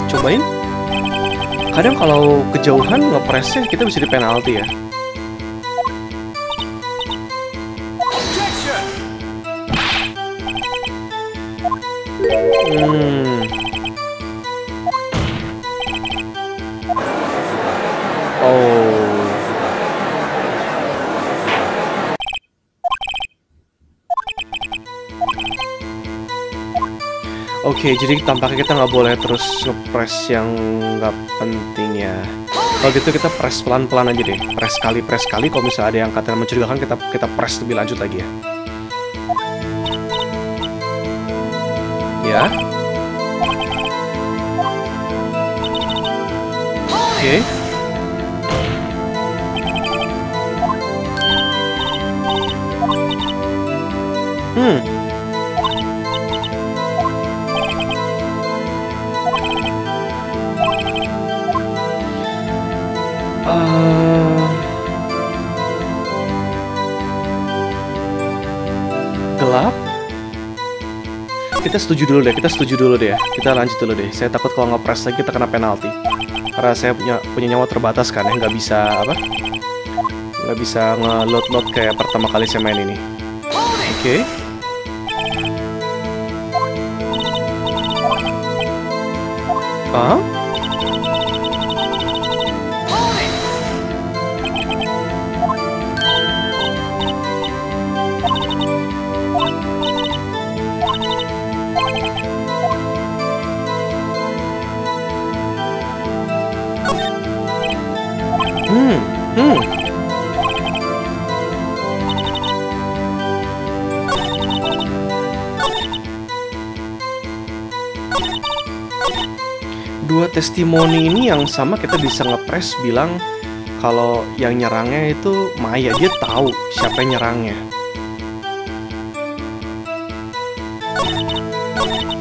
Speaker 1: cobain. Kadang kalau kejauhan ngepresnya kita bisa di penalti ya. Hmm. Oke, jadi tampaknya kita nggak boleh terus ngepress yang nggak penting ya. Kalau gitu kita press pelan-pelan aja deh. Press kali, press kali. Kalau misalnya ada yang kata mencurigakan, kita kita press lebih lanjut lagi ya. Ya. Oke. Hmm. Kita setuju dulu deh, kita setuju dulu deh. Kita lanjut dulu deh. Saya takut kalau nge-press lagi kita kena penalti. Karena saya punya punya nyawa terbatas kan ya, nggak bisa apa? Nggak bisa nge-load-load kayak pertama kali saya main ini. Oke. Okay. Ah? Hmm, hmm. Dua testimoni ini yang sama kita bisa ngepres bilang kalau yang nyerangnya itu Maya dia tahu siapa yang nyerangnya.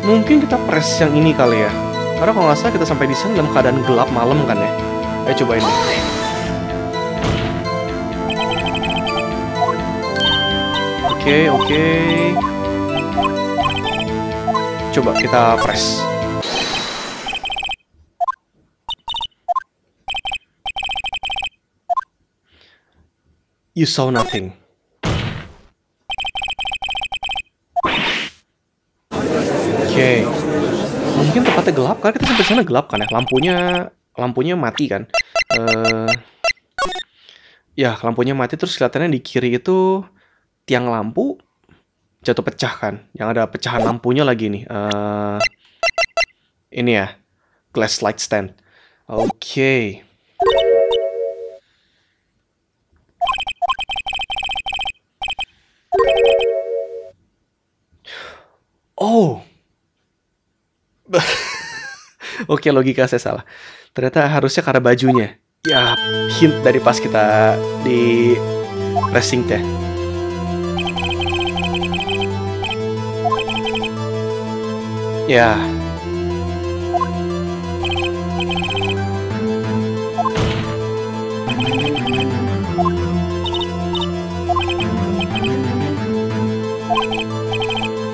Speaker 1: Mungkin kita press yang ini kali ya. Karena kalau nggak salah kita sampai di sana dalam keadaan gelap malam kan ya. Ayo cobain deh. Oke, oke. Coba kita press. You saw nothing. Oke. Mungkin tempatnya gelap karena kita sampai sana gelap kan ya. Lampunya lampunya mati kan. Uh, ya, lampunya mati terus kelihatannya di kiri itu tiang lampu jatuh pecah kan. Yang ada pecahan lampunya lagi nih. Uh, ini ya, glass light stand. Oke. Okay. Oh. Oke, logika saya salah. Ternyata harusnya karena bajunya. Ya, hint dari pas kita di racing teh. Ya.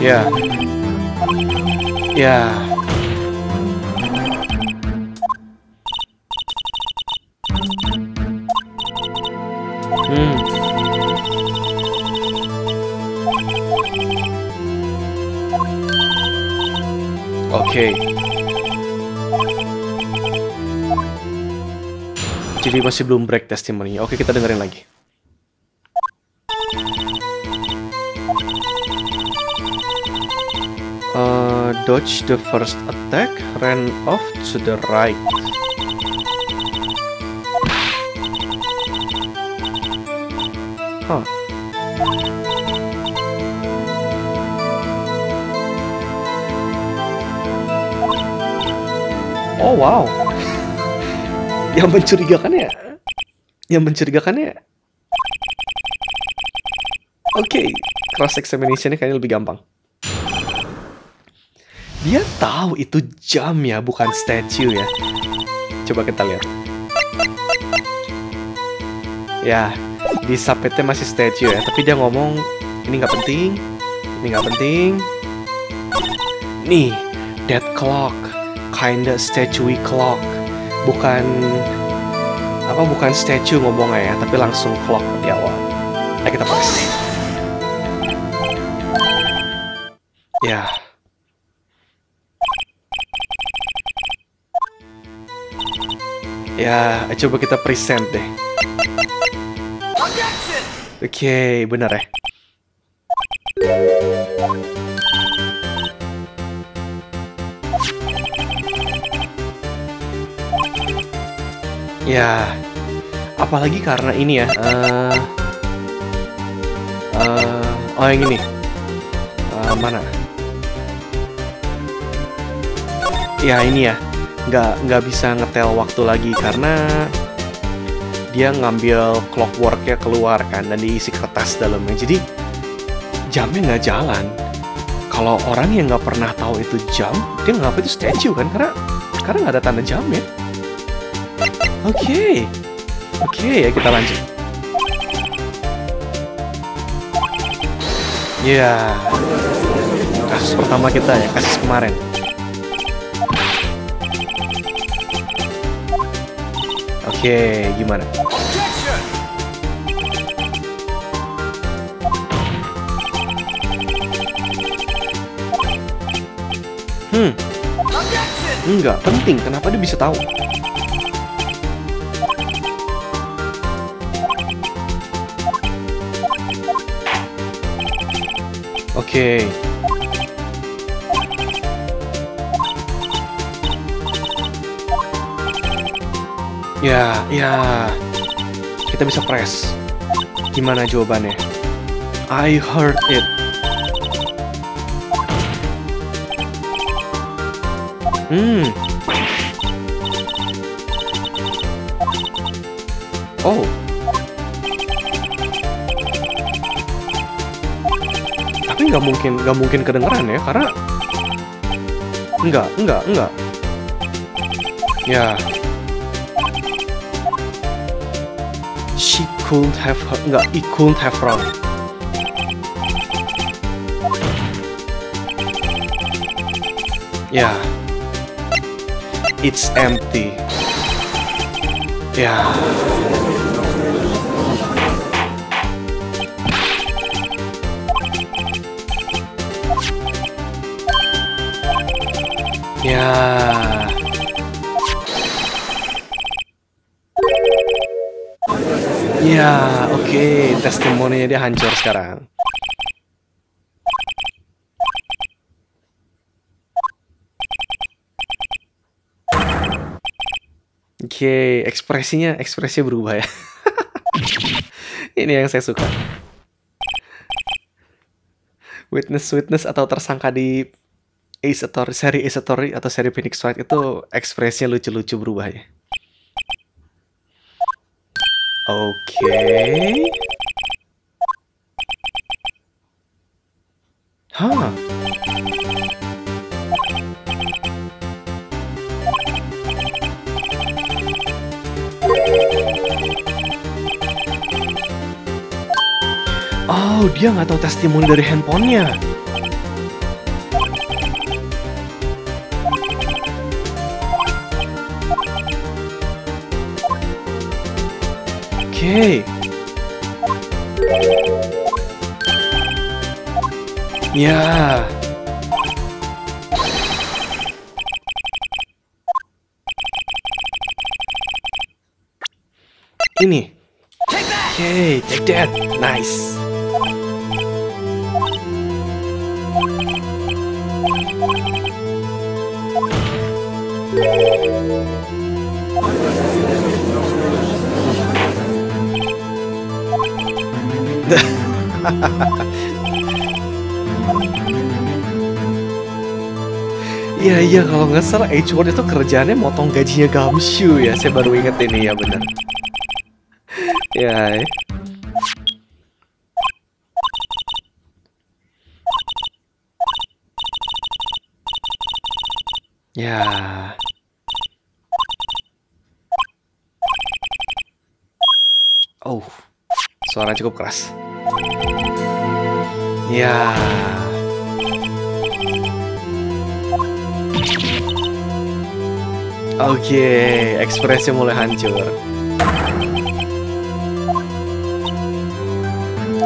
Speaker 1: Ya. Ya. Oke. Jadi masih belum break testimoni. Oke, kita dengerin lagi. Uh, dodge the first attack, ran off to the right. Huh. Oh wow. Yang mencurigakan ya. Yang mencurigakan ya. Oke, okay. cross examination kayaknya lebih gampang. Dia tahu itu jam ya, bukan statue ya. Coba kita lihat. Ya, di subtitnya masih statue ya, tapi dia ngomong ini nggak penting, ini nggak penting. Nih, that clock, kinda statue clock, bukan apa bukan statue ngomongnya ya, tapi langsung clock di awal. Ayo kita press. Ya. Ya, coba kita present deh. Oke, okay, benar ya. Ya, apalagi karena ini ya. Uh, uh, oh yang ini. Uh, mana? Ya ini ya. Nggak nggak bisa ngetel waktu lagi karena dia ngambil clockworknya keluar kan dan diisi kertas dalamnya. Jadi jamnya nggak jalan. Kalau orang yang nggak pernah tahu itu jam, dia nggak itu statue kan karena karena nggak ada tanda jamnya. Oke. Okay. Oke, okay, ya kita lanjut. Ya. Yeah. Kasus pertama kita ya, kasus kemarin. Oke, okay, gimana? Hmm. Enggak, penting. Kenapa dia bisa tahu? Oke. Ya, ya. Kita bisa press. Gimana jawabannya? I heard it. Hmm. Oh. Nggak mungkin nggak mungkin kedengeran ya karena enggak enggak enggak ya. She couldn't have enggak he couldn't have run. Ya. It's empty. Ya Ya. Ya, oke, okay. testimoninya dia hancur sekarang. Oke, okay. ekspresinya ekspresinya berubah ya. Ini yang saya suka. Witness witness atau tersangka di Ace Attorney, seri Ace Attorney atau seri Phoenix Wright itu ekspresinya lucu-lucu berubah ya. Oke. Okay. Hah. Oh, dia nggak tahu testimoni dari handphonenya. Okay. Yeah. Ini. Okay, take that. Nice. Iya iya kalau nggak salah H1 itu kerjaannya motong gajinya Gamshu ya. Saya baru inget ini ya benar. ya. Ya. Oh. Suara cukup keras. Ya. Oke, okay, ekspresi mulai hancur.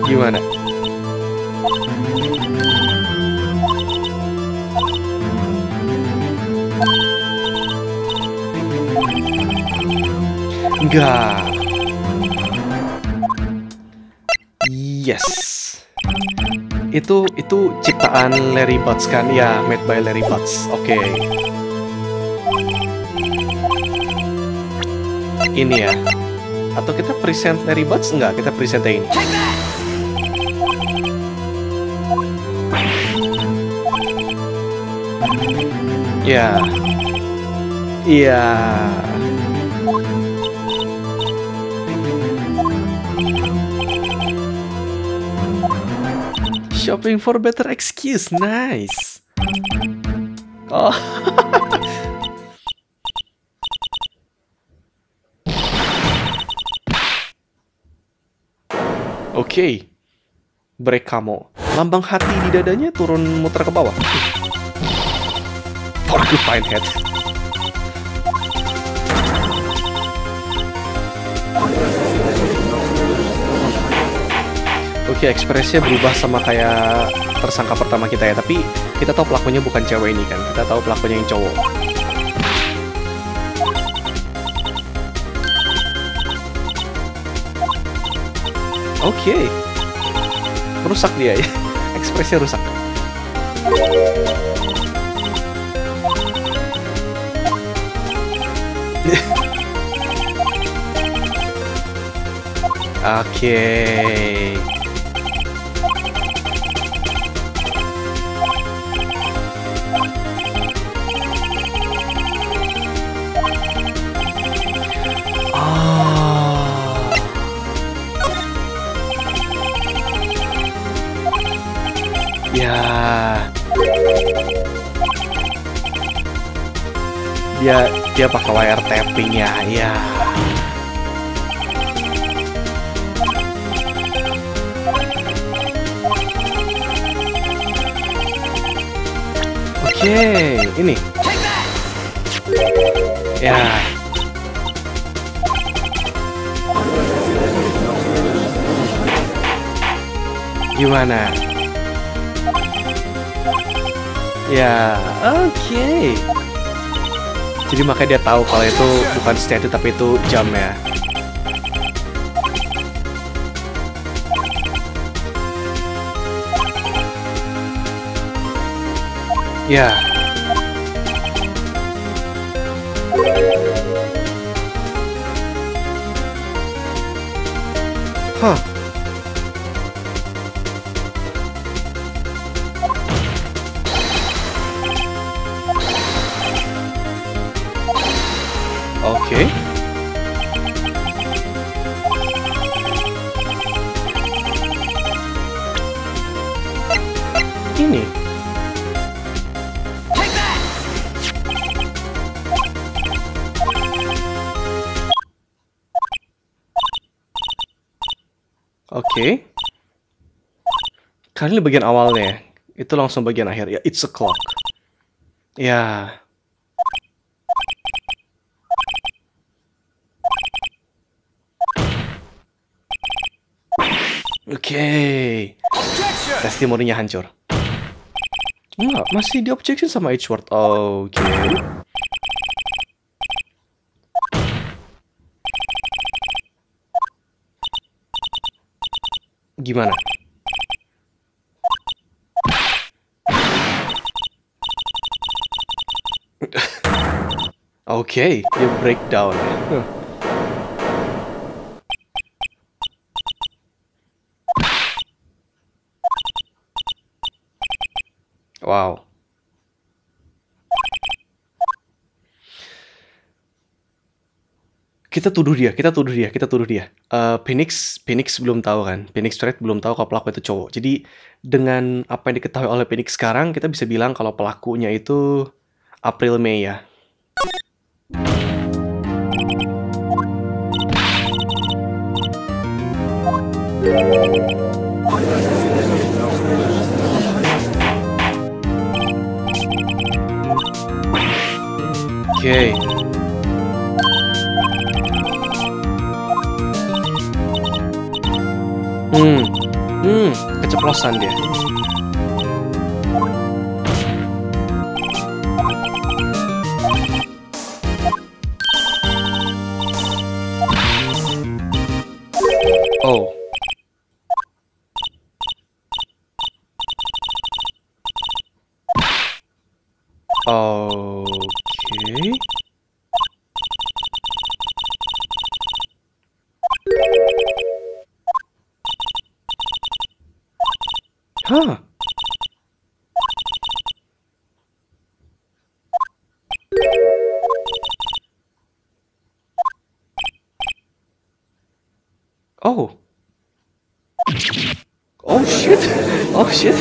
Speaker 1: Gimana? Enggak. Yes. Itu itu ciptaan Larry Butts kan? Ya, made by Larry Butts. Oke. Okay. Ini ya. Atau kita present Larry Butts? Enggak, kita present ini. Ya. Iya. Shopping for better excuse. Nice. Oh. Oke. Okay. Break kamu. Lambang hati di dadanya turun muter ke bawah. Porcupine head. Oke, ekspresinya berubah sama kayak tersangka pertama kita ya. Tapi kita tahu pelakunya bukan cewek ini kan. Kita tahu pelakunya yang cowok. Oke. Okay. Rusak dia ya. Ekspresinya rusak. Oke. Okay. Dia dia pakai wire tapping ya. Ya. Oke, okay, ini. Ya. Gimana? Ya, oke. Okay. Jadi makanya dia tahu kalau itu bukan statue tapi itu jam ya. Ya. Huh. Ini bagian awalnya. Itu langsung bagian akhir. Ya, it's a clock. Ya. Oke. Okay. Testimoninya hancur. Enggak, masih di objection sama Edgeworth. Oke. Okay. Gimana? Oke, dia breakdown. Huh. Wow. Kita tuduh dia, kita tuduh dia, kita tuduh dia. Uh, Phoenix, Phoenix belum tahu kan. Phoenix Wright belum tahu kalau pelaku itu cowok. Jadi dengan apa yang diketahui oleh Phoenix sekarang, kita bisa bilang kalau pelakunya itu April May ya. Oke. Hmm, hmm, keceplosan dia. Hah. Oh. Oh shit. Oh shit.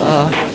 Speaker 1: Uh,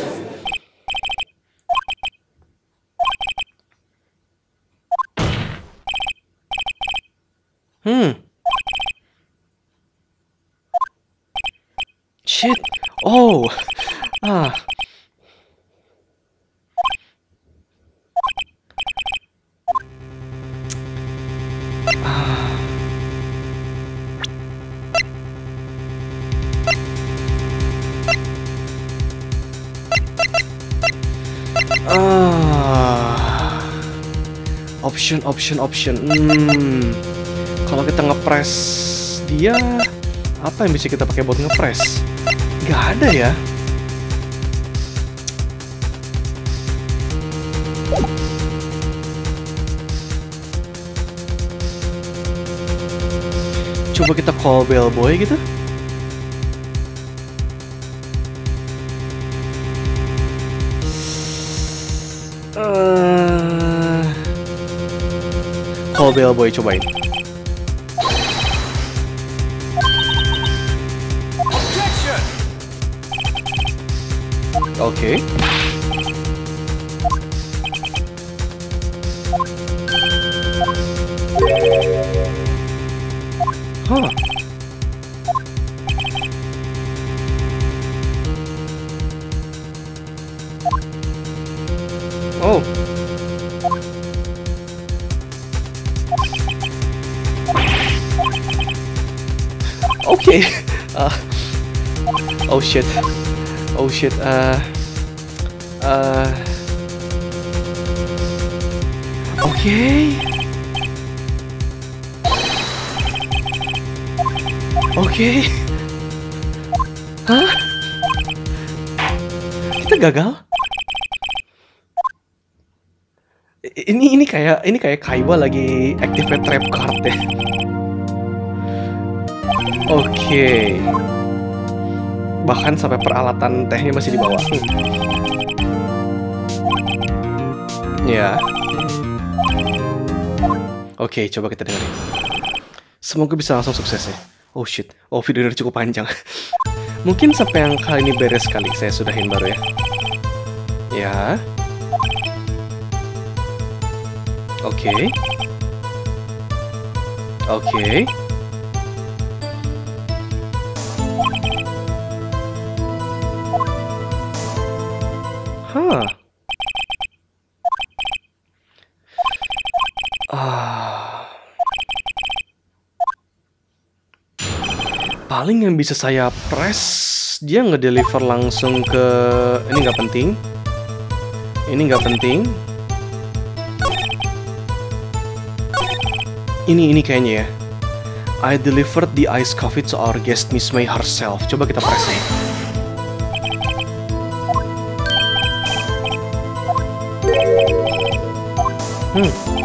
Speaker 1: Option, option, option. Hmm. Kalau kita ngepres dia, apa yang bisa kita pakai buat ngepres? Gak ada ya. Coba kita call bellboy gitu. Call bellboy cobain. Oke. Shit. Oh shit. Uh. Uh. Oke. Oke. Hah? Kita gagal? Ini ini kayak ini kayak Kaiwa lagi activate trap card ya. Oke. Bahkan sampai peralatan tehnya masih di bawah. Hmm. Ya. Oke, coba kita dengerin. Semoga bisa langsung sukses ya. Oh shit. Oh, video ini cukup panjang. Mungkin sampai yang kali ini beres kali. Saya sudahin baru ya. Ya. Oke. Oke. Hah. Ah. Paling yang bisa saya press dia ngedeliver langsung ke ini nggak penting. Ini nggak penting. Ini ini kayaknya ya. I delivered the iced coffee to our guest Miss May herself. Coba kita press nih. Hmm.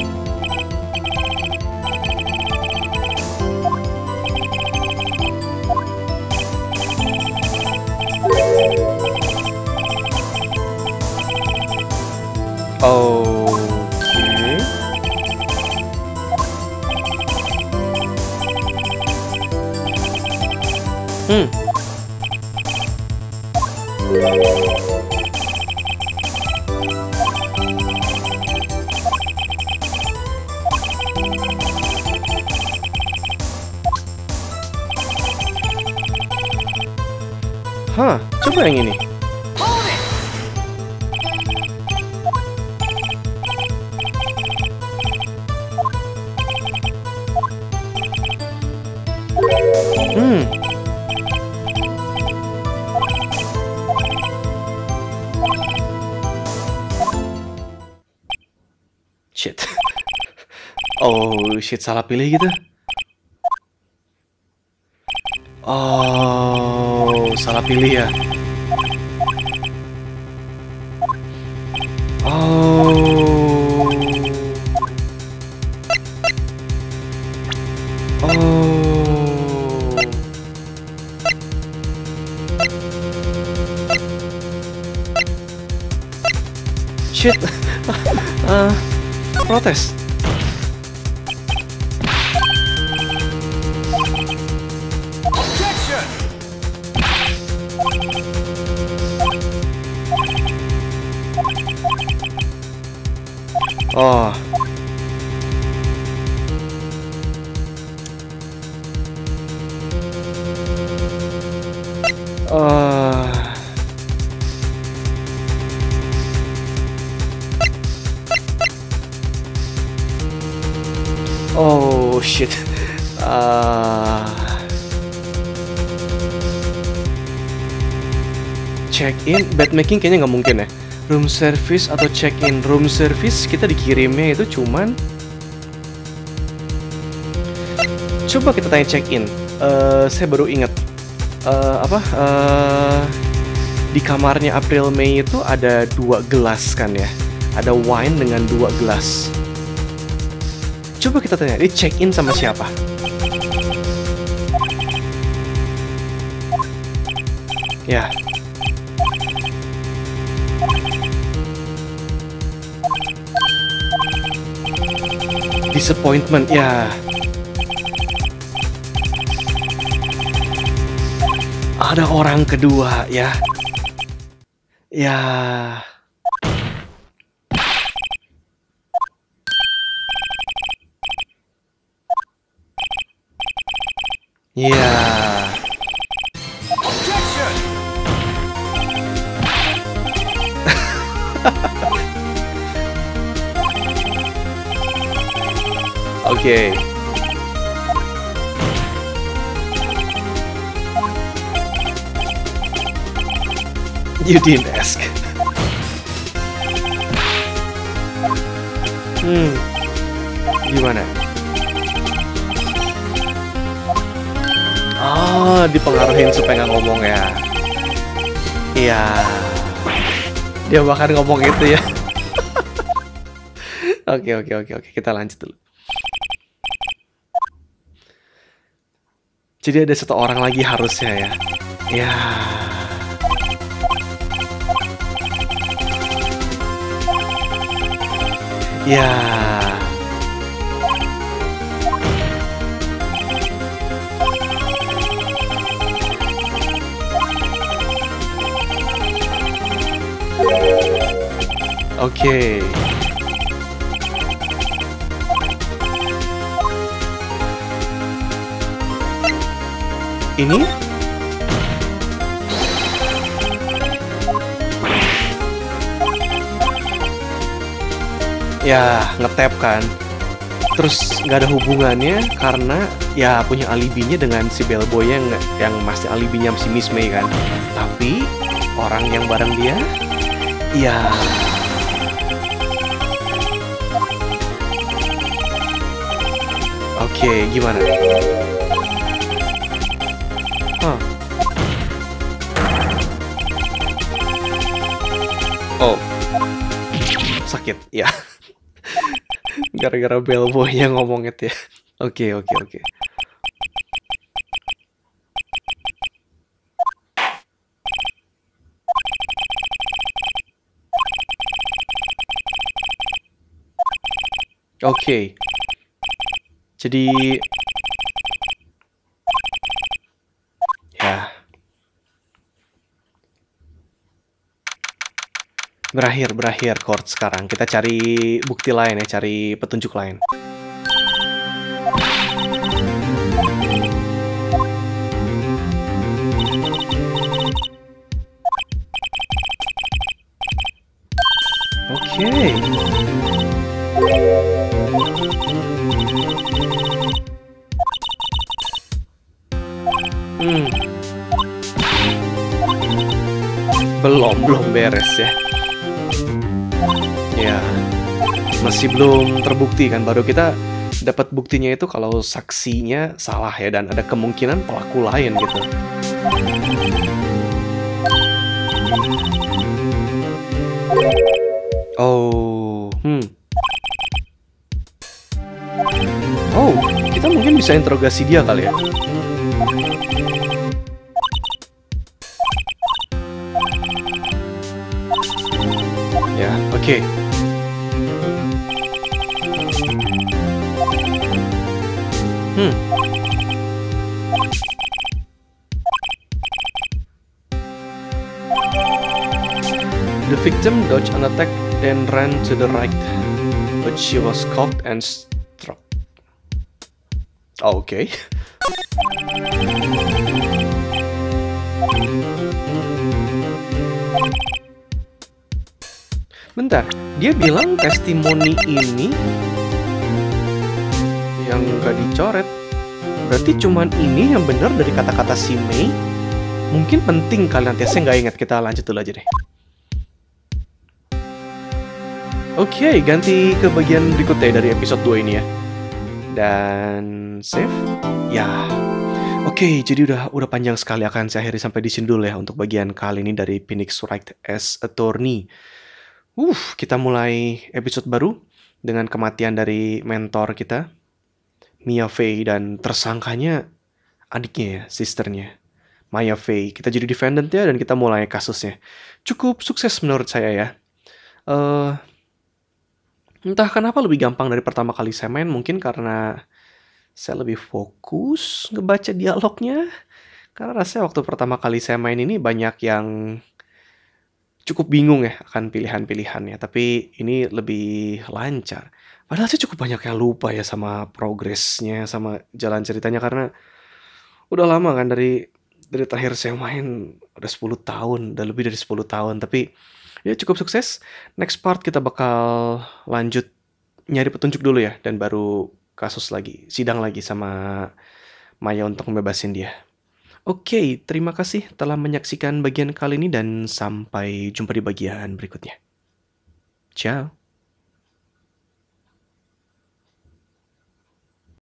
Speaker 1: Shit, salah pilih gitu. Oh, salah pilih ya. Oh. Oh. Shit. uh, protes. Bed making kayaknya nggak mungkin ya. Room service atau check in room service kita dikirimnya itu cuman. Coba kita tanya check in. Uh, saya baru ingat uh, apa? Uh, di kamarnya April Mei itu ada dua gelas kan ya. Ada wine dengan dua gelas. Coba kita tanya, ini check in sama siapa? Disappointment, ya. Ada orang kedua, ya. Ya. You didn't ask. Hmm. Gimana? Oh, dipengaruhin supaya nggak ngomong ya. Iya. Dia bahkan ngomong itu ya. Oke, oke, oke, oke. Kita lanjut dulu. Jadi ada satu orang lagi harusnya ya. Ya. Ya. Oke. Ini? Ya, ngetap kan. Terus nggak ada hubungannya karena ya punya alibinya dengan si bellboy yang yang masih alibinya si Miss May kan. Tapi orang yang bareng dia, ya Oke, gimana? Hah. Oh. Sakit, ya. Gara-gara bellboy-nya ngomong itu ya. Oke, oke, oke. Oke. Jadi Berakhir, berakhir chord sekarang. Kita cari bukti lain ya, cari petunjuk lain. Oke. Okay. Belum, belum beres ya. Ya, masih belum terbukti kan, baru kita dapat buktinya itu kalau saksinya salah ya dan ada kemungkinan pelaku lain gitu. Oh, hmm. Oh, kita mungkin bisa interogasi dia kali ya? Oke. Hmm. The victim dodged an attack, then ran to the right, but she was caught and struck. Oh, Oke. Bentar, dia bilang testimoni ini yang gak dicoret. Berarti cuman ini yang benar dari kata-kata si Mei. Mungkin penting kali nanti saya nggak ingat kita lanjut dulu aja deh. Oke, ganti ke bagian berikutnya dari episode 2 ini ya. Dan save. Ya. Oke, jadi udah udah panjang sekali akan saya akhiri sampai di sini dulu ya untuk bagian kali ini dari Phoenix Wright as Attorney. Uh, kita mulai episode baru dengan kematian dari mentor kita, Mia Fey dan tersangkanya adiknya ya, sisternya. Maya Fey. Kita jadi defendant ya dan kita mulai kasusnya. Cukup sukses menurut saya ya. Eh entah kenapa lebih gampang dari pertama kali saya main, mungkin karena saya lebih fokus ngebaca dialognya. Karena rasanya waktu pertama kali saya main ini banyak yang cukup bingung ya akan pilihan-pilihannya, tapi ini lebih lancar. Padahal saya cukup banyak yang lupa ya sama progresnya, sama jalan ceritanya karena udah lama kan dari dari terakhir saya main udah 10 tahun, udah lebih dari 10 tahun, tapi ya cukup sukses. Next part kita bakal lanjut nyari petunjuk dulu ya dan baru kasus lagi, sidang lagi sama Maya untuk membebasin dia. Oke, terima kasih telah menyaksikan bagian kali ini dan sampai jumpa di bagian berikutnya. Ciao.